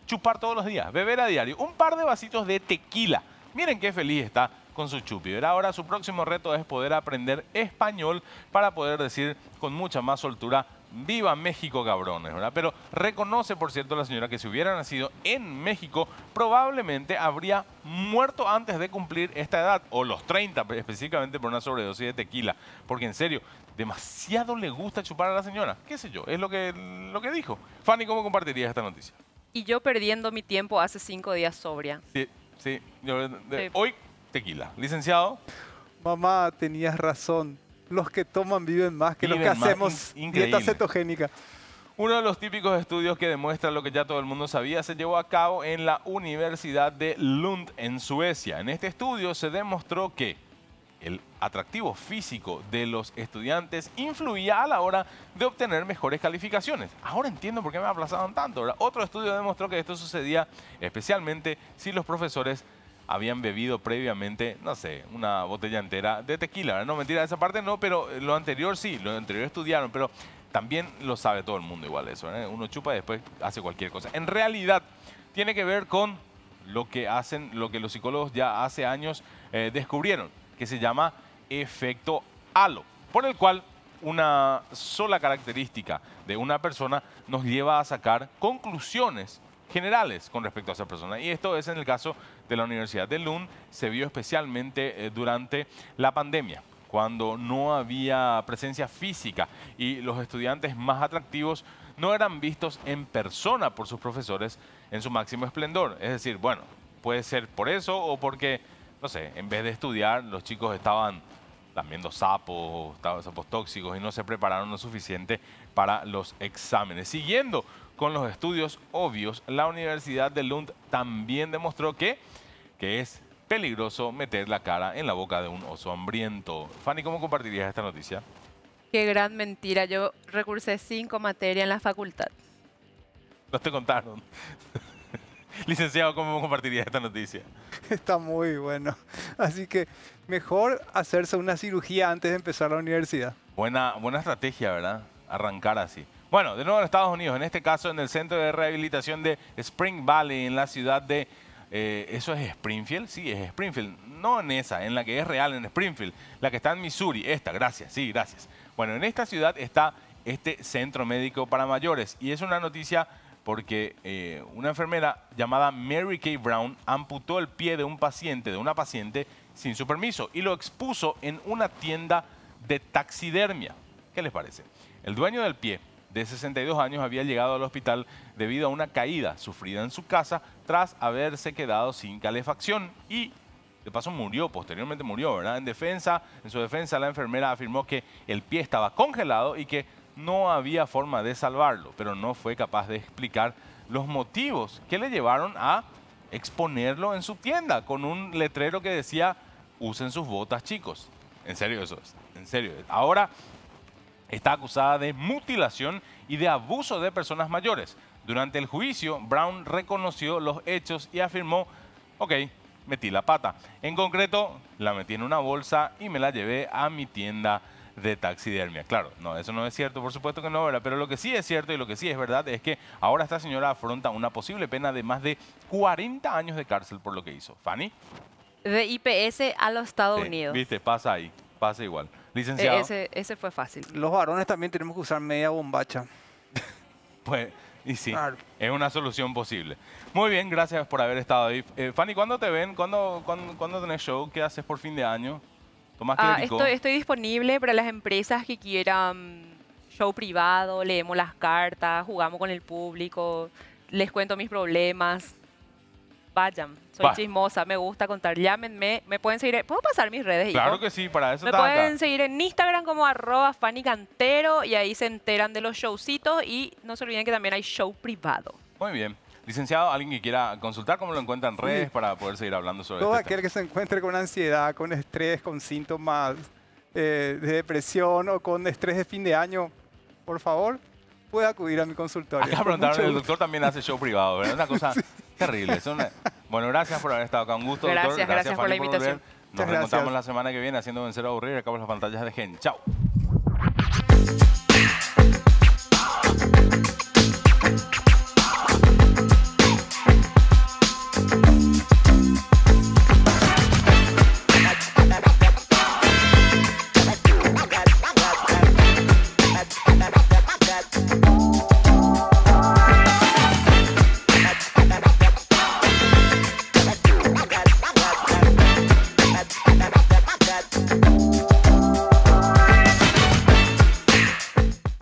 chupar todos los días, beber a diario, un par de vasitos de tequila. Miren qué feliz está con su chupi. Ahora su próximo reto es poder aprender español para poder decir con mucha más soltura Viva México, cabrones, ¿verdad? Pero reconoce, por cierto, la señora que si hubiera nacido en México, probablemente habría muerto antes de cumplir esta edad, o los 30, específicamente por una sobredosis de tequila. Porque en serio, demasiado le gusta chupar a la señora. ¿Qué sé yo? Es lo que, lo que dijo. Fanny, ¿cómo compartirías esta noticia? Y yo perdiendo mi tiempo hace cinco días sobria. Sí, sí. yo- de- Sí. Hoy, tequila. Licenciado. Mamá, tenías razón. Los que toman viven más que los que más. hacemos In- dieta cetogénica. Uno de los típicos estudios que demuestra lo que ya todo el mundo sabía se llevó a cabo en la Universidad de Lund en Suecia. En este estudio se demostró que el atractivo físico de los estudiantes influía a la hora de obtener mejores calificaciones. Ahora entiendo por qué me aplazaban tanto. ¿verdad? Otro estudio demostró que esto sucedía especialmente si los profesores habían bebido previamente, no sé, una botella entera de tequila. No, mentira, esa parte no, pero lo anterior sí, lo anterior estudiaron, pero también lo sabe todo el mundo igual eso. ¿verdad? Uno chupa y después hace cualquier cosa. En realidad, tiene que ver con lo que hacen, lo que los psicólogos ya hace años eh, descubrieron, que se llama efecto halo, por el cual una sola característica de una persona nos lleva a sacar conclusiones generales con respecto a esa persona. Y esto es en el caso de la Universidad de Lund, se vio especialmente eh, durante la pandemia, cuando no había presencia física y los estudiantes más atractivos no eran vistos en persona por sus profesores en su máximo esplendor. Es decir, bueno, puede ser por eso o porque, no sé, en vez de estudiar, los chicos estaban lamiendo sapos, sapos tóxicos y no se prepararon lo suficiente para los exámenes. Siguiendo con los estudios obvios, la Universidad de Lund también demostró que, que es peligroso meter la cara en la boca de un oso hambriento. Fanny, ¿cómo compartirías esta noticia? Qué gran mentira. Yo recursé cinco materias en la facultad. No te contaron. Licenciado, ¿cómo compartirías esta noticia? Está muy bueno. Así que mejor hacerse una cirugía antes de empezar la universidad. Buena, buena estrategia, ¿verdad? Arrancar así. Bueno, de nuevo en Estados Unidos, en este caso en el Centro de Rehabilitación de Spring Valley, en la ciudad de... eh, ¿Eso es Springfield? Sí, es Springfield. No en esa, en la que es real, en Springfield. La que está en Missouri. Esta, gracias. Sí, gracias. Bueno, en esta ciudad está este centro médico para mayores. Y es una noticia porque eh, una enfermera llamada Mary Kay Brown amputó el pie de un paciente, de una paciente, sin su permiso y lo expuso en una tienda de taxidermia. ¿Qué les parece? El dueño del pie, de 62 años, había llegado al hospital debido a una caída sufrida en su casa tras haberse quedado sin calefacción y de paso murió, posteriormente murió, ¿verdad? En defensa, en su defensa, la enfermera afirmó que el pie estaba congelado y que no había forma de salvarlo, pero no fue capaz de explicar los motivos que le llevaron a exponerlo en su tienda con un letrero que decía usen sus botas chicos. En serio eso es, en serio. Ahora está acusada de mutilación y de abuso de personas mayores. Durante el juicio, Brown reconoció los hechos y afirmó, ok, metí la pata. En concreto, la metí en una bolsa y me la llevé a mi tienda de taxidermia. Claro, no, eso no es cierto, por supuesto que no, ¿verdad? Pero lo que sí es cierto y lo que sí es verdad es que ahora esta señora afronta una posible pena de más de 40 años de cárcel por lo que hizo. Fanny. De IPS a los Estados Sí, Unidos. Viste, pasa ahí, pasa igual. Licenciado, ese, ese fue fácil. Los varones también tenemos que usar media bombacha. pues, y sí, Claro. es una solución posible. Muy bien, gracias por haber estado ahí. Eh, Fanny, ¿cuándo te ven? ¿Cuándo, cuándo, cuándo tenés show? ¿Qué haces por fin de año? ¿Tomás Ah, estoy, estoy disponible para las empresas que quieran show privado, leemos las cartas, jugamos con el público, les cuento mis problemas. Vayan, soy Va. chismosa, me gusta contar. Llámenme, me pueden seguir. ¿Puedo pasar mis redes? Claro hijo? que sí, para eso Me acá. pueden seguir en Instagram como arroba Fanny Cantero y ahí se enteran de los showcitos y no se olviden que también hay show privado. Muy bien. Licenciado, ¿alguien que quiera consultar cómo lo encuentra en redes para poder seguir hablando sobre Todo este aquel que se encuentre con ansiedad, con estrés, con síntomas eh, de depresión o con estrés de fin de año, por favor, puede acudir a mi consultorio. Acá preguntaron, el doctor también hace show privado, ¿verdad? Una cosa terrible. es una- Bueno, gracias por haber estado acá. Un gusto, doctor. Gracias, gracias por Fanny, la invitación. volver. Nos Muchas reencontramos gracias. la semana que viene haciendo vencer a aburrir. Acá por las pantallas de Gen. Chao.